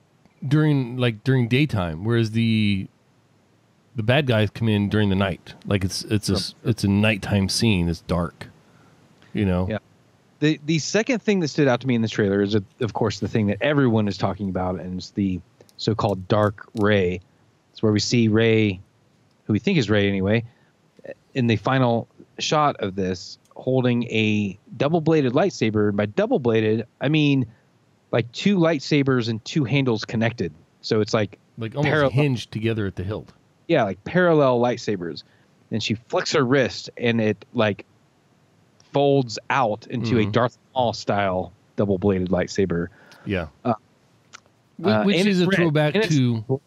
during like during daytime, whereas the the bad guys come in during the night. Like it's it's a it's a nighttime scene. It's dark. You know. Yeah. The the second thing that stood out to me in this trailer is, of course, the thing that everyone is talking about, and it's the so-called dark Rey. It's where we see Rey, who we think is Rey anyway, in the final shot of this, holding a double-bladed lightsaber. And by double-bladed, I mean like two lightsabers and two handles connected. So it's like Like almost Parallel. hinged together at the hilt. yeah, like parallel lightsabers. And she flicks her wrist, and it like folds out into a Mhm. Darth Maul style double bladed lightsaber. Yeah. Uh, Wh- uh, Which and is it's a red. throwback And to.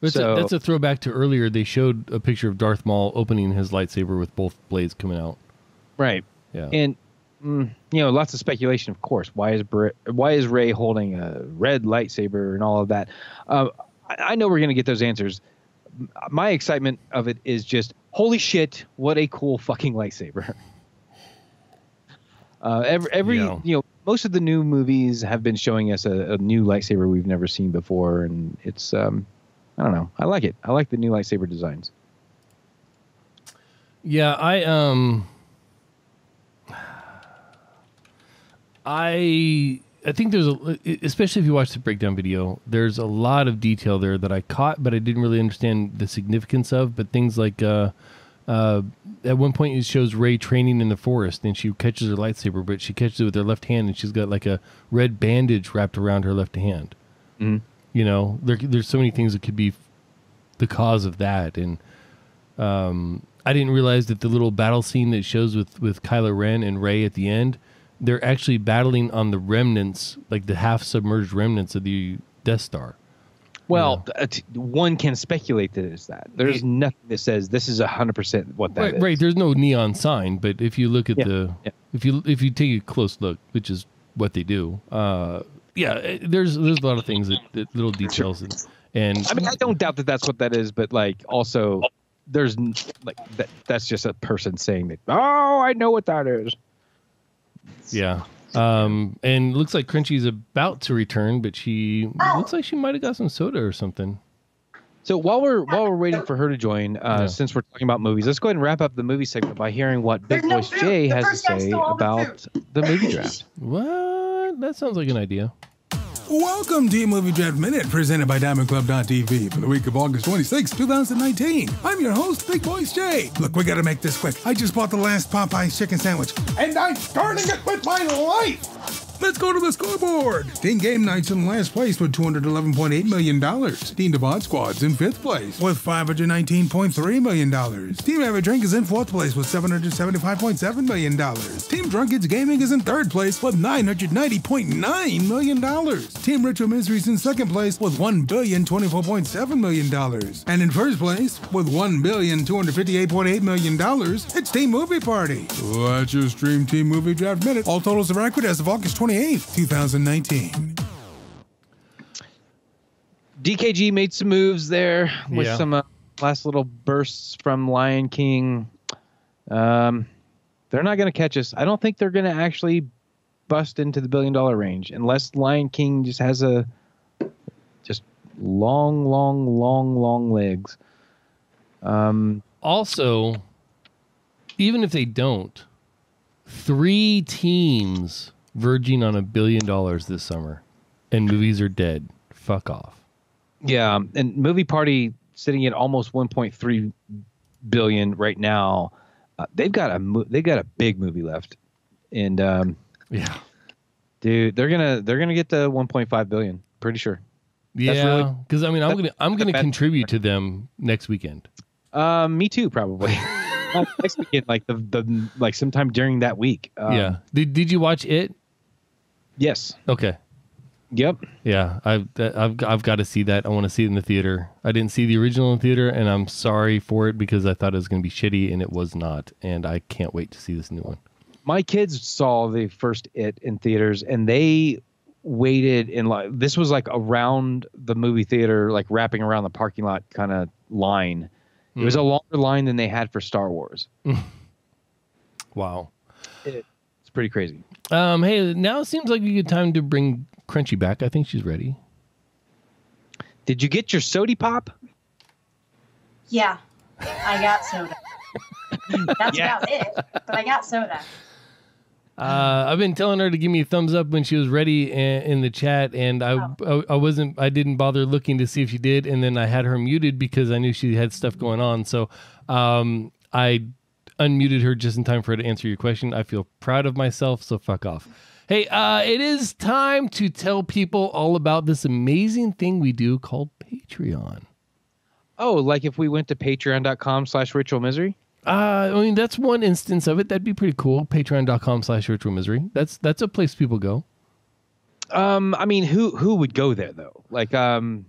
That's, So- a, that's a throwback to earlier. They showed a picture of Darth Maul opening his lightsaber with both blades coming out. Right. Yeah. And mm, you know, lots of speculation, of course. Why is Br- why is Rey holding a red lightsaber and all of that? Uh, I, I know we're going to get those answers. M- My excitement of it is just holy shit! What a cool fucking lightsaber. <laughs> Uh, every every Yeah. you know, most of the new movies have been showing us a, a new lightsaber we've never seen before, and it's um, I don't know. I like it. I like the new lightsaber designs. Yeah, I um I I think there's a especially if you watch the breakdown video, there's a lot of detail there that I caught but I didn't really understand the significance of, but things like uh uh, at one point it shows Rey training in the forest and she catches her lightsaber, but she catches it with her left hand and she's got like a red bandage wrapped around her left hand. Mhm. You know, there, there's so many things that could be the cause of that. And um, I didn't realize that the little battle scene that shows with with Kylo Ren and Rey at the end, they're actually battling on the remnants, like the half submerged remnants of the Death Star. Well, t- one can speculate that it's that. There's nothing that says this is hundred percent what that right, is. right. There's no neon sign, but if you look at Yeah, the, yeah. if you if you take a close look, which is what they do, uh, yeah, eh, there's there's a lot of things that, that little details and, and I mean, I don't doubt that that's what that is, but like also there's like that. That's just a person saying that. Oh, I know what that is. Yeah. Um, and looks like Krunchy's about to return, but she looks like she might have got some soda or something. So while we're while we're waiting for her to join, uh, Yeah. since we're talking about movies, let's go ahead and wrap up the movie segment by hearing what Big There's no Voice food. Jay The has to say still on the about the movie draft. What? That sounds like an idea. Welcome to Movie Draft Minute, presented by DiamondClub.tv for the week of August 26, 2019. I'm your host, Big Voice Jay. Look, we gotta make this quick. I just bought the last Popeye's chicken sandwich, and I'm starting it with my life! Let's go to the scoreboard. Team Game Nights in last place with $211.8 million. Team Devon Squad's in fifth place with $519.3 million. Team Average Drink is in fourth place with $775.7 million. Team Drunkards Gaming is in third place with $990.9 million. Team Ritual Miseries in second place with $1,024.7 million. And in first place with $1,258.8 million, it's Team Movie Party. That's your Stream Team Movie Draft Minute. All totals are accurate as of August 28th, 2019. DKG made some moves there with Yeah. some uh, last little bursts from Lion King. Um, they're not going to catch us. I don't think they're going to actually bust into the billion dollar range unless Lion King just has a just long, long, long, long legs. Um, Also, even if they don't, three teams verging on a billion dollars this summer, and movies are dead. Fuck off. yeah, and Movie Party sitting at almost 1.3 billion right now. Uh, they've got a mo- they got a big movie left, and um, Yeah. Dude, they're gonna they're gonna get to 1.5 billion. Pretty sure. That's Yeah, really- because I mean, I'm gonna I'm gonna contribute to them next weekend. Um, me too, probably. <laughs> Next weekend, like the the like sometime during that week. Um, yeah. Did Did you watch it? Yes. Okay. Yep. Yeah, I've I've I've got to see that. I want to see it in the theater. I didn't see the original in the theater, and I'm sorry for it because I thought it was going to be shitty, and it was not. And I can't wait to see this new one. My kids saw the first It in theaters, and they waited in like this was like around the movie theater, like wrapping around the parking lot kind of line. It was a mm. longer line than they had for Star Wars. <laughs> Wow. It's pretty crazy. Um. Hey, now it seems like a good time to bring Krunchy back. I think she's ready. Did you get your sody pop? Yeah, I got soda. That's Yeah. about it. But I got soda. Uh, I've been telling her to give me a thumbs up when she was ready in, in the chat, and I, I I wasn't I didn't bother looking to see if she did, and then I had her muted because I knew she had stuff going on. So, um, I unmuted her just in time for her to answer your question. I feel proud of myself, so fuck off. Hey, uh, it is time to tell people all about this amazing thing we do called Patreon. Oh, like if we went to patreon.com slash ritual misery? Uh, I mean, that's one instance of it. That'd be pretty cool. Patreon.com slash ritual misery. That's that's a place people go. Um, I mean, who who would go there though? Like, um,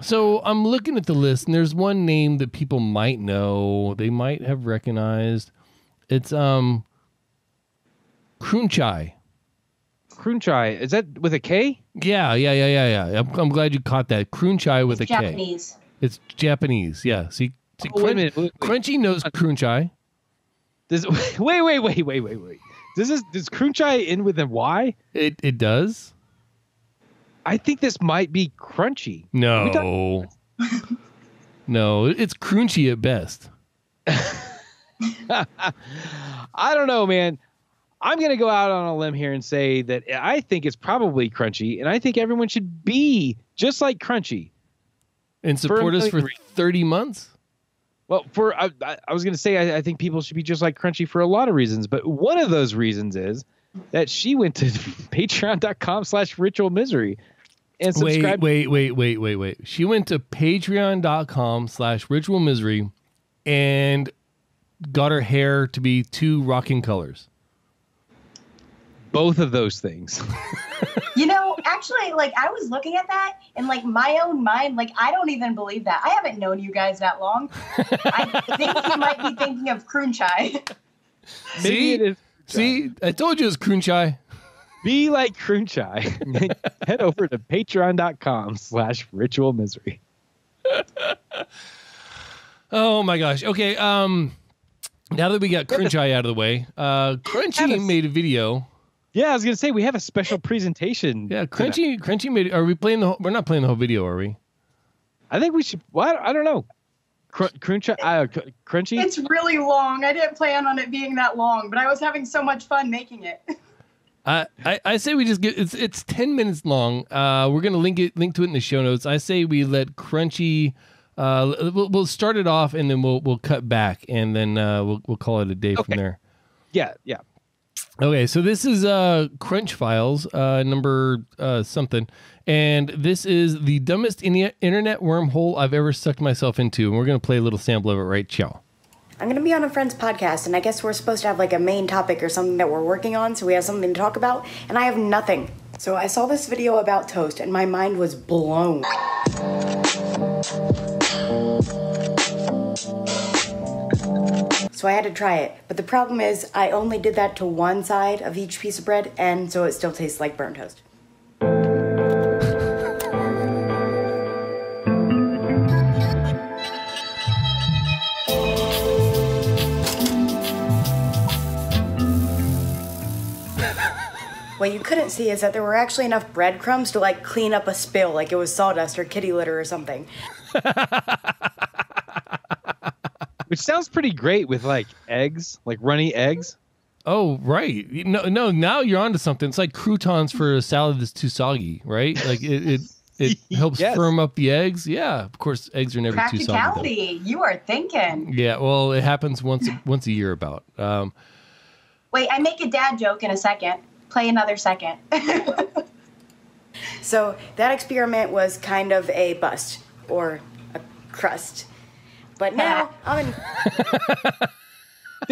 So I'm looking at the list, and there's one name that people might know. They might have recognized. It's um, Krunchai. Krunchai, is that with a K? Yeah, yeah, yeah, yeah, yeah. I'm, I'm glad you caught that. Krunchai with a K. Japanese. It's Japanese. Yeah. See, see Oh, wait a minute. Wait, wait. Krunchy knows Krunchai. Does, <laughs> wait, wait, wait, wait, wait, wait. Does this does Krunchai end with a Y? It it does. I think this might be crunchy. No. <laughs> no, it's crunchy at best. <laughs> I don't know, man. I'm gonna go out on a limb here and say that I think it's probably crunchy, and I think everyone should be just like crunchy. And support us for 30 months. Well, for I, I was going to say I, I think people should be just like Krunchy for a lot of reasons, but one of those reasons is that she went to <laughs> Patreon.com/slash Ritual Misery and Wait, wait, wait, wait, wait, wait. She went to patreon.com slash ritual misery and got her hair to be two rocking colors. Both of those things. <laughs> You know, actually, like I was looking at that and like my own mind, like I don't even believe that. I haven't known you guys that long. I think you might be thinking of Krunchai. Maybe See? it is. See, I told you it was crunchai. Be like Crunchai. <laughs> Head over to Patreon.com/slash Ritual Misery. Oh my gosh. Okay. Um, now that we got crunchai out of the way, uh, Krunchy a- made a video. Yeah, I was going to say we have a special presentation. Yeah, to that. Krunchy, Krunchy made. Are we playing the? Whole, we're not playing the whole video, are we? I think we should. Well, I don't know. Cr- Crunchai, uh, Krunchy. It's really long. I didn't plan on it being that long, but I was having so much fun making it. <laughs> I, I, I say we just get it's it's ten minutes long. Uh, we're gonna link it link to it in the show notes. I say we let Krunchy. Uh, we'll, we'll start it off and then we'll we'll cut back and then uh, we'll we'll call it a day Okay. from there. yeah, yeah. Okay, so this is uh Krunchfiles, uh number uh something, and this is the dumbest internet wormhole I've ever sucked myself into, and we're gonna play a little sample of it right ciao. I'm gonna be on a friend's podcast, and I guess we're supposed to have like a main topic or something that we're working on, so we have something to talk about, and I have nothing. So I saw this video about toast, and my mind was blown. So I had to try it, but the problem is I only did that to one side of each piece of bread, and so it still tastes like burnt toast. What you couldn't see is that there were actually enough breadcrumbs to like clean up a spill, like it was sawdust or kitty litter or something. <laughs> Which sounds pretty great with like eggs, like runny eggs. Oh right, no, no. Now you're onto something. It's like croutons for a salad that's too soggy, right? Like it, it, it <laughs> helps Yes. firm up the eggs. Yeah, of course, eggs are never too soggy. Practicality. You are thinking. Yeah, well, it happens once once a year about. Um, Wait, I make a dad joke in a second. Play another second. <laughs> So that experiment was kind of a bust or a crust. But now I'm in. <laughs>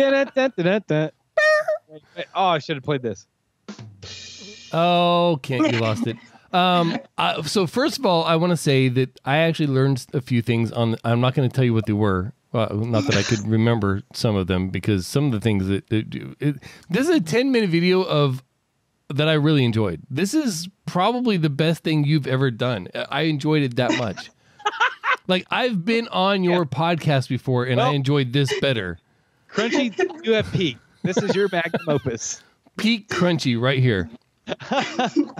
Oh, I should have played this. Oh, can't you lost it? Um, I, so first of all, I want to say that I actually learned a few things on. I'm not going to tell you what they were. Well, not that I could remember some of them because some of the things that, that do. It, this is a 10 minute video of that I really enjoyed. This is probably the best thing you've ever done. I enjoyed it that much. <laughs> like I've been on your podcast before and I enjoyed this better. Krunchy, you have peaked. This is your magnum opus. Peak crunchy right here. <laughs>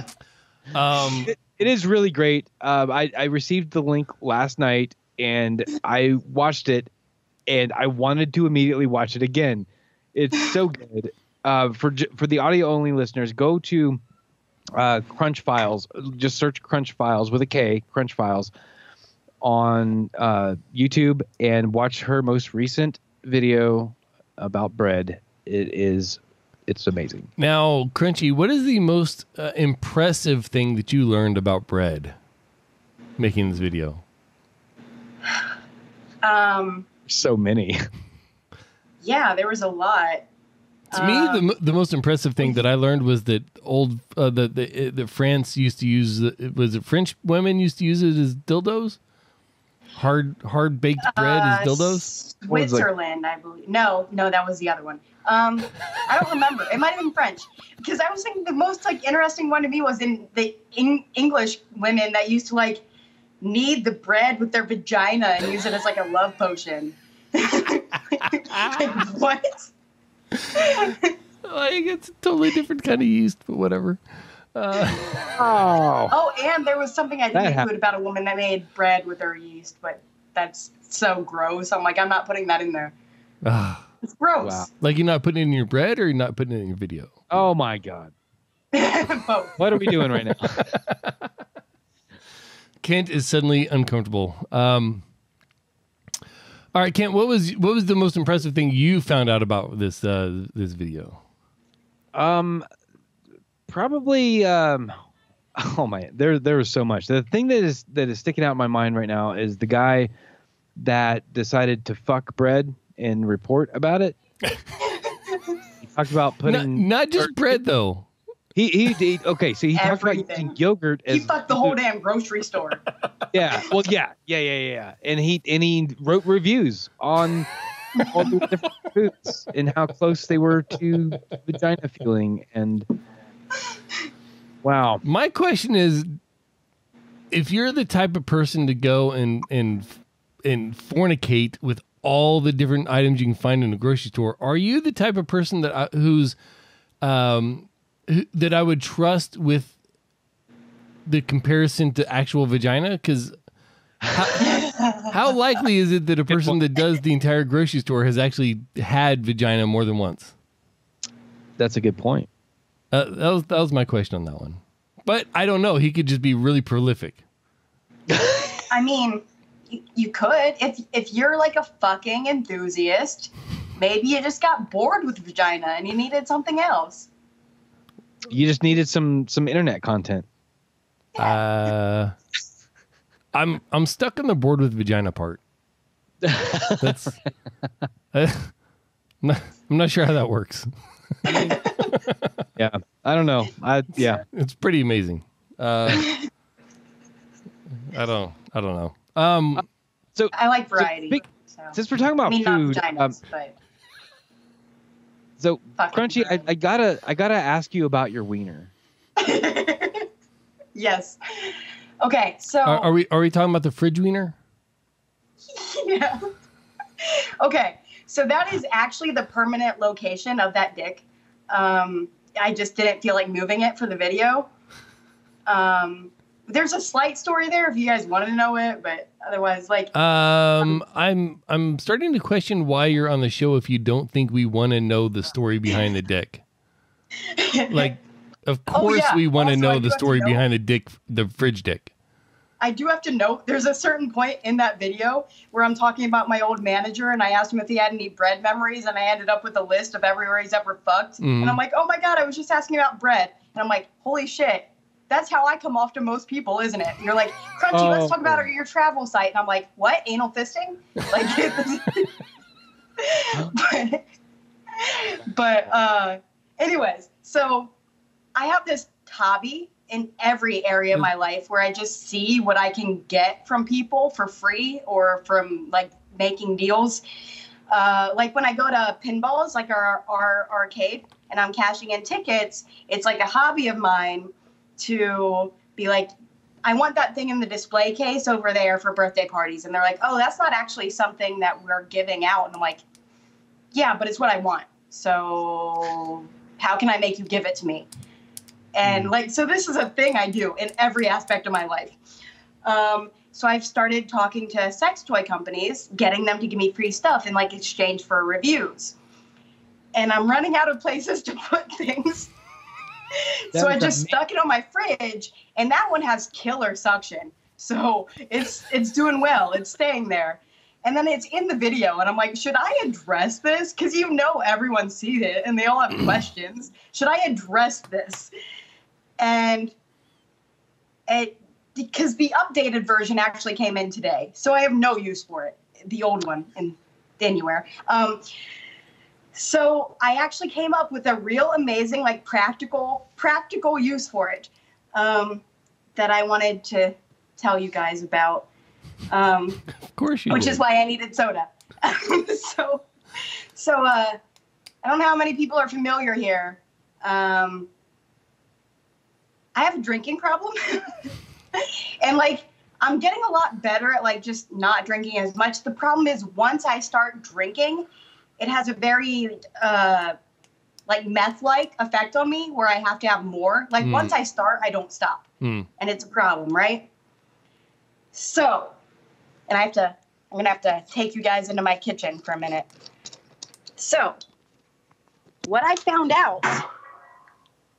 Um, It, it is really great. Um, I, I received the link last night and I watched it and I wanted to immediately watch it again. It's so good. Uh, for for the audio only listeners, go to uh, Krunchfiles. Just search Krunchfiles with a K, Krunchfiles, on uh, YouTube and watch her most recent video about bread. It is, it's amazing. Now, Krunchy, what is the most uh, impressive thing that you learned about bread making this video? <sighs> um, So many. <laughs> yeah, there was a lot. To me, the, the most impressive thing that I learned was that old uh, the, the the France used to use the, was it French women used to use it as dildos, hard hard baked bread Uh, as dildos. One's like- Switzerland, I believe. No, no, that was the other one. Um, I don't remember. It might have been French because I was thinking the most like interesting one to me was in the in English women that used to like knead the bread with their vagina and use it as like a love potion. <laughs> like, what? <laughs> Like it's a totally different kind of yeast, but whatever. Uh, Oh. Oh, and there was something I That didn't hap- include about a woman that made bread with her yeast, but that's so gross. I'm like, I'm not putting that in there. ah. It's gross. Wow. like you're not putting it in your bread, or you're not putting it in your video. Oh my God. <laughs> What are we doing right now? <laughs> Kent is suddenly uncomfortable. Um, all right, Kent, what was what was the most impressive thing you found out about this uh, this video? Um, probably. Um, <laughs> oh my, there there was so much. The thing that is that is sticking out in my mind right now is the guy that decided to fuck bread and report about it. <laughs> he talked about Not, putting. not just bread though. He, he he okay. So he talked about using yogurt as He fucked the whole damn grocery store. <laughs> yeah. Well, yeah, yeah, yeah, yeah, yeah. And he and he wrote reviews on all the different <laughs> foods and how close they were to vagina feeling and wow. My question is, if you're the type of person to go and and and fornicate with all the different items you can find in a grocery store, are you the type of person that I, who's um who, that I would trust with the comparison to actual vagina? Because how, <laughs> how likely is it that a person that does the entire grocery store has actually had vagina more than once? That's a good point. Uh, that was that was my question on that one. But I don't know. He could just be really prolific. I mean, you, you could if if you're like a fucking enthusiast. Maybe you just got bored with vagina and you needed something else. You just needed some some internet content. Uh, I'm I'm stuck on the board with vagina part. That's. <laughs> I'm not, I'm not sure how that works. Yeah, I don't know. I yeah. It's pretty amazing. Uh, I don't. I don't know. Um, So I like variety. big- so. since we're talking I about mean, food, not um, but so fucking Krunchy, I. I gotta I gotta ask you about your wiener. <laughs> yes. Okay, so are, are we are we talking about the fridge wiener? <laughs> yeah. Okay, so that is actually the permanent location of that dick. Um, I just didn't feel like moving it for the video. Um, there's a slight story there if you guys wanted to know it, but otherwise, like, Um, I'm I'm starting to question why you're on the show if you don't think we want to know the story behind the dick. <laughs> Like, of Oh, course yeah. we want to know the do have to story know- behind the dick, the fridge dick. I do have to note there's a certain point in that video where I'm talking about my old manager and I asked him if he had any bread memories and I ended up with a list of everywhere he's ever fucked. Mhm. And I'm like, oh my God, I was just asking about bread. And I'm like, holy shit. That's how I come off to most people, isn't it? You're like, Krunchy, Oh. let's talk about our, your travel site. And I'm like, what? Anal fisting? <laughs> Like, <laughs> but, but uh, anyways, so I have this hobby in every area of my life where I just see what I can get from people for free or from like making deals. Uh, like when I go to pinballs, like our, our arcade, and I'm cashing in tickets, it's like a hobby of mine to be like, I want that thing in the display case over there for birthday parties. And they're like, oh, that's not actually something that we're giving out. And I'm like, yeah, but it's what I want. So how can I make you give it to me? And like, so this is a thing I do in every aspect of my life. Um, so I've started talking to sex toy companies, getting them to give me free stuff in like exchange for reviews. And I'm running out of places to put <laughs> things. <laughs> so I just ama- stuck it on my fridge, and that one has killer suction. So it's it's doing well. It's staying there. And then it's in the video, and I'm like, should I address this? Because you know everyone sees it, and they all have <clears throat> questions. Should I address this? And it because the updated version actually came in today, so I have no use for it. The old one in anywhere. Um, so I actually came up with a real amazing, like practical, practical use for it um, that I wanted to tell you guys about. Um, Of course you. which would. is why I needed soda. <laughs> so, so uh, I don't know how many people are familiar here. Um, I have a drinking problem, <laughs> and like I'm getting a lot better at like just not drinking as much. The problem is once I start drinking, it has a very uh, like meth-like effect on me where I have to have more. Like Mm. once I start, I don't stop, Hmm. and it's a problem, right? So, and I have to, I'm gonna have to take you guys into my kitchen for a minute. So, what I found out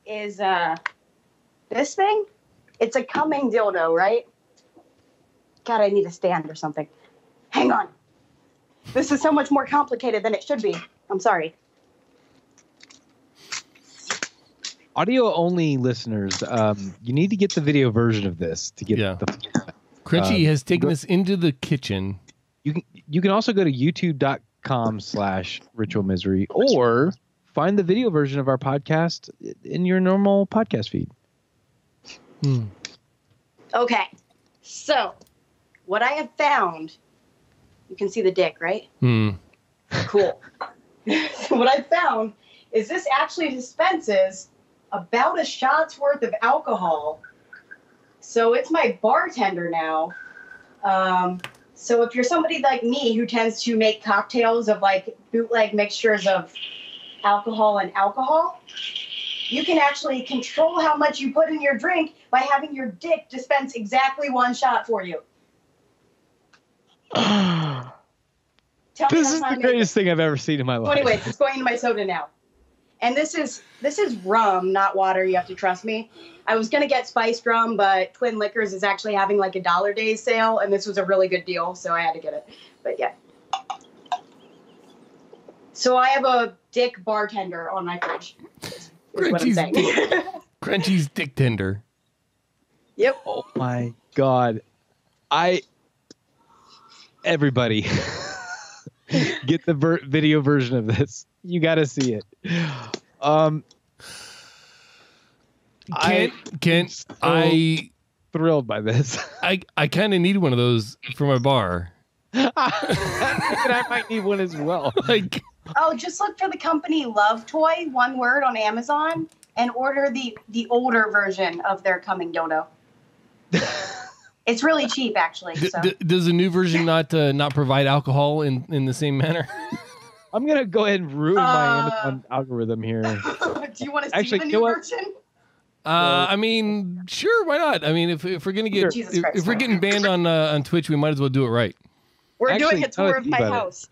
is uh, this thing. It's a coming dildo, right? God, I need a stand or something. Hang on. This is so much more complicated than it should be. I'm sorry. Audio only listeners, um, you need to get the video version of this to get Yeah. the. Krunchy uh, has taken go- us into the kitchen. You can you can also go to youtube.com slash ritual misery or find the video version of our podcast in your normal podcast feed. Hmm. Okay. So, what I have found, you can see the dick, right? Hmm. Cool. <laughs> <laughs> so what I found is this actually dispenses about a shot's worth of alcohol. So it's my bartender now. Um, so if you're somebody like me who tends to make cocktails of like bootleg mixtures of alcohol and alcohol, you can actually control how much you put in your drink by having your dick dispense exactly one shot for you. <sighs> Tell me This is the greatest thing I've ever seen in my So life. anyways, it's going into my soda now. And this is this is rum, not water. You have to trust me. I was gonna get spiced rum, but Twin Liquors is actually having like a dollar day sale, and this was a really good deal, so I had to get it. But yeah. So I have a dick bartender on my fridge. Is what I'm Krunchy's saying. dick, <laughs> Krunchy's dick tender. yep. Oh my god. I everybody <laughs> get the ver- video version of this. You got to see it. Um I Kent, Kent, so- I, thrilled by this. I, I kind of need one of those for my bar. <laughs> I might need one as well. <laughs> Like, Oh, just look for the company Love Toy, one word on Amazon, and order the the older version of their coming dodo. It's really cheap, actually. d- So d- does the new version not uh, not provide alcohol in, in the same manner? <laughs> I'm gonna go ahead and ruin my Uh, Amazon algorithm here. <laughs> do you want to see Actually, the you new know what? version? Uh, I mean, sure, why not? I mean, if, if we're gonna get Jesus if, Christ. if we're getting banned on uh, on Twitch, we might as well do it right. We're Actually, doing a tell tour of my about it. house.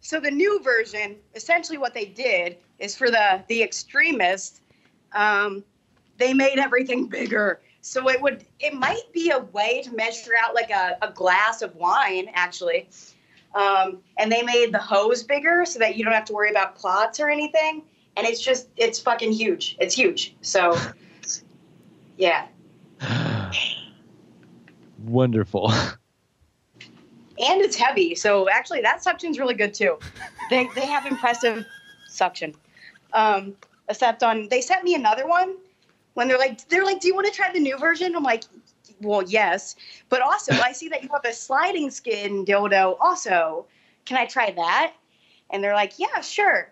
So the new version, essentially, what they did is for the the extremists, um, they made everything bigger. So it would it might be a way to measure out like a, a glass of wine, actually. Um, and they made the hose bigger so that you don't have to worry about clots or anything. And it's just it's fucking huge. It's huge. So <sighs> yeah. <sighs> Wonderful. <laughs> and it's heavy. So actually, that suction's really good too. <laughs> They they have impressive suction. Um, except on they sent me another one when they're like they're like, do you want to try the new version? I'm like, well, yes, but also I see that you have a sliding skin dildo. Also, can I try that? And they're like, yeah, sure.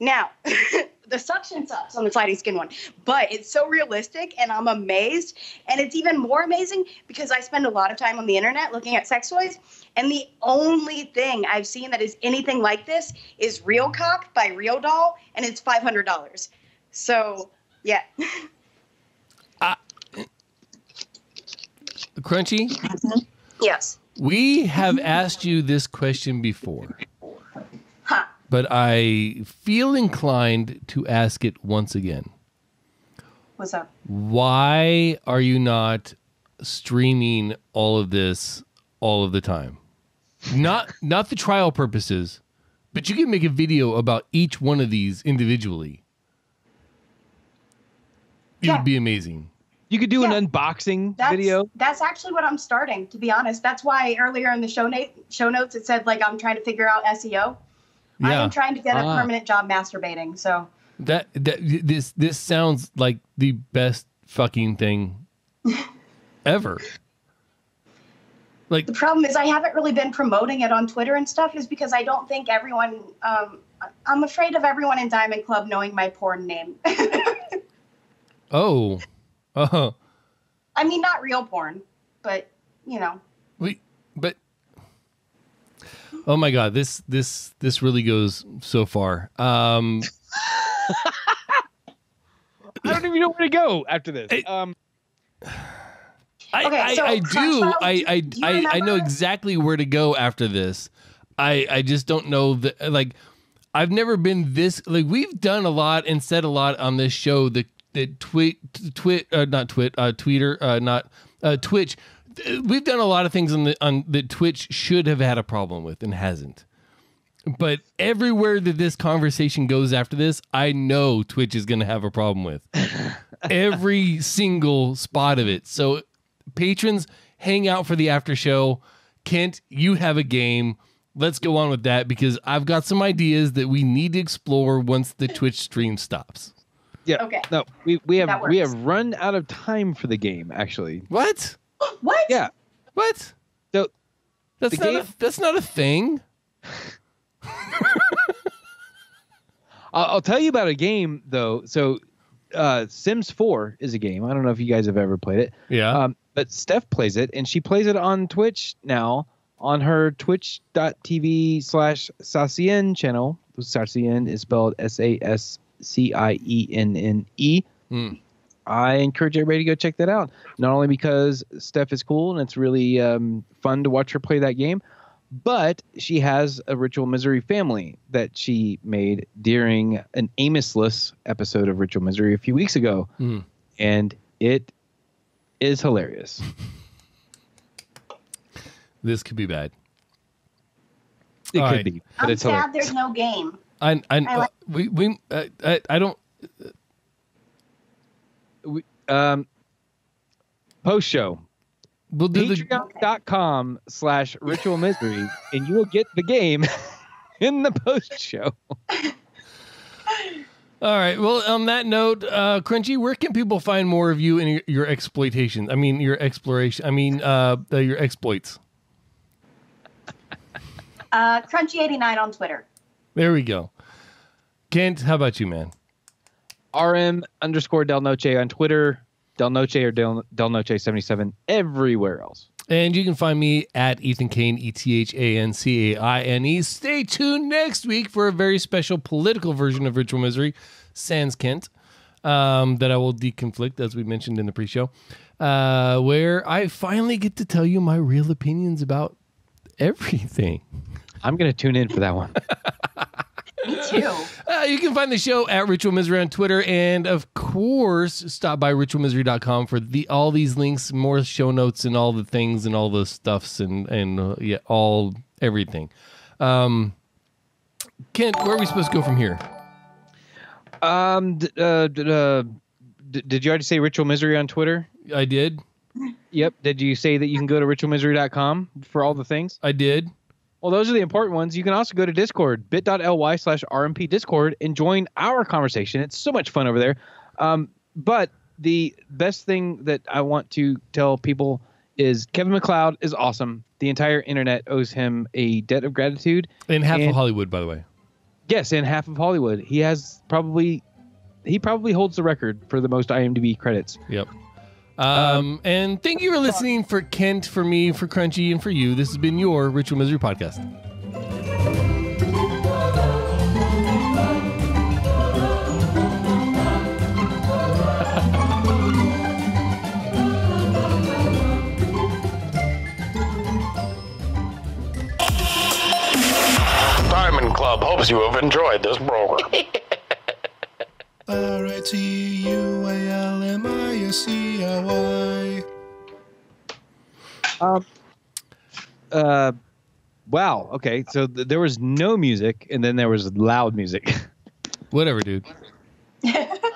Now, <laughs> the suction sucks on the sliding skin one, but it's so realistic and I'm amazed. And it's even more amazing because I spend a lot of time on the internet looking at sex toys. And the only thing I've seen that is anything like this is Real Cock by Real Doll, and it's $500. So, yeah. Uh, Krunchy, mm-hmm. yes. we have asked you this question before, Huh. but I feel inclined to ask it once again. What's up? Why are you not streaming all of this all of the time? Not not the trial purposes, but you can make a video about each one of these individually. It Yeah. would be amazing. You could do Yeah. an unboxing That's, video. That's actually what I'm starting, to be honest. That's why earlier in the show, na- show notes it said, like, I'm trying to figure out SEO. Yeah. I'm trying to get Ah. a permanent job masturbating. So, That that this this sounds like the best fucking thing <laughs> ever. Like The problem is I haven't really been promoting it on Twitter and stuff is because I don't think everyone um, I'm afraid of everyone in Diamond Club knowing my porn name. <laughs> oh, oh, I mean not real porn, but you know. we but oh my god, this this this really goes so far. Um, <laughs> I don't even know where to go after this. Hey. Um, I, Okay, I, so I do. Crunchball, I do- I, do I, I know exactly where to go after this. I I just don't know that like I've never been this like we've done a lot and said a lot on this show that that tweet twit uh, not twit uh tweeter uh not uh Twitch we've done a lot of things on the on that Twitch should have had a problem with and hasn't. But everywhere that this conversation goes after this, I know Twitch is going to have a problem with <laughs> every single spot of it. So, patrons, hang out for the after show. Kent, you have a game. Let's go on with that because I've got some ideas that we need to explore once the Twitch stream stops. Yeah. Okay. No, we we have we have run out of time for the game. Actually, What? <gasps> What? yeah. What? So That's The not game- a, that's not a thing. <laughs> I'll, I'll tell you about a game though. So, uh, Sims 4 is a game. I don't know if you guys have ever played it. Yeah. Um, but Steph plays it, and she plays it on Twitch now on her twitch.tv slash Sascienne channel. Sascienne is spelled S A S C I E N N E. Hmm. Encourage everybody to go check that out. Not only because Steph is cool and it's really um, fun to watch her play that game, but she has a Ritual Misery family that she made during an Amosless episode of Ritual Misery a few weeks ago. Hmm. And it is hilarious. <laughs> this could be bad. It All could right. be, but I'm it's sad hilarious. there's no game. I I, I like- we we uh, I, I don't we, um, post show We'll do the. patreon.com slash ritual misery <laughs> and you will get the game <laughs> in the post show <laughs> All right. Well, on that note, uh, Krunchy, where can people find more of you and your, your exploitation? I mean, your exploration. I mean, uh, uh, your exploits. Uh, Krunchy89 on Twitter. There we go. Kent, how about you, man? rm underscore del noche on twitter del noche or del, del noche 77 everywhere else And you can find me at Ethan Caine, E T H A N C A I N E. Stay tuned next week for a very special political version of Ritual Misery, Sans Kent, um, that I will deconflict, as we mentioned in the pre show, uh, where I finally get to tell you my real opinions about everything. i'm going to tune in for that one <laughs> Me too. Uh, you can find the show at Ritual Misery on Twitter, and of course, stop by ritualmisery.com for the all these links, more show notes, and all the things, and all the stuffs, and and uh, yeah, all everything. Um, Kent, where are we supposed to go from here? um d- uh, d- uh, d- did you already say ritual misery on twitter I did, yep did you say that you can go to ritualmisery.com for all the things I did. Well, those are the important ones. You can also go to Discord, bit.ly slash RMP Discord, and join our conversation. It's so much fun over there. Um, but the best thing that I want to tell people is Kevin MacLeod is awesome. The entire internet owes him a debt of gratitude. And half of Hollywood, by the way. Yes, and half of Hollywood. He has probably he probably holds the record for the most IMDb credits. Yep. Um, and thank you for listening for Kent, for me, for Krunchy, and for you. This has been your Ritual Misery podcast. Diamond Club hopes you have enjoyed this program. <laughs> R I T U A L M I S E L Y. Uh, wow. Okay, so th- there was no music, and then there was loud music. <laughs> Whatever, dude. <laughs>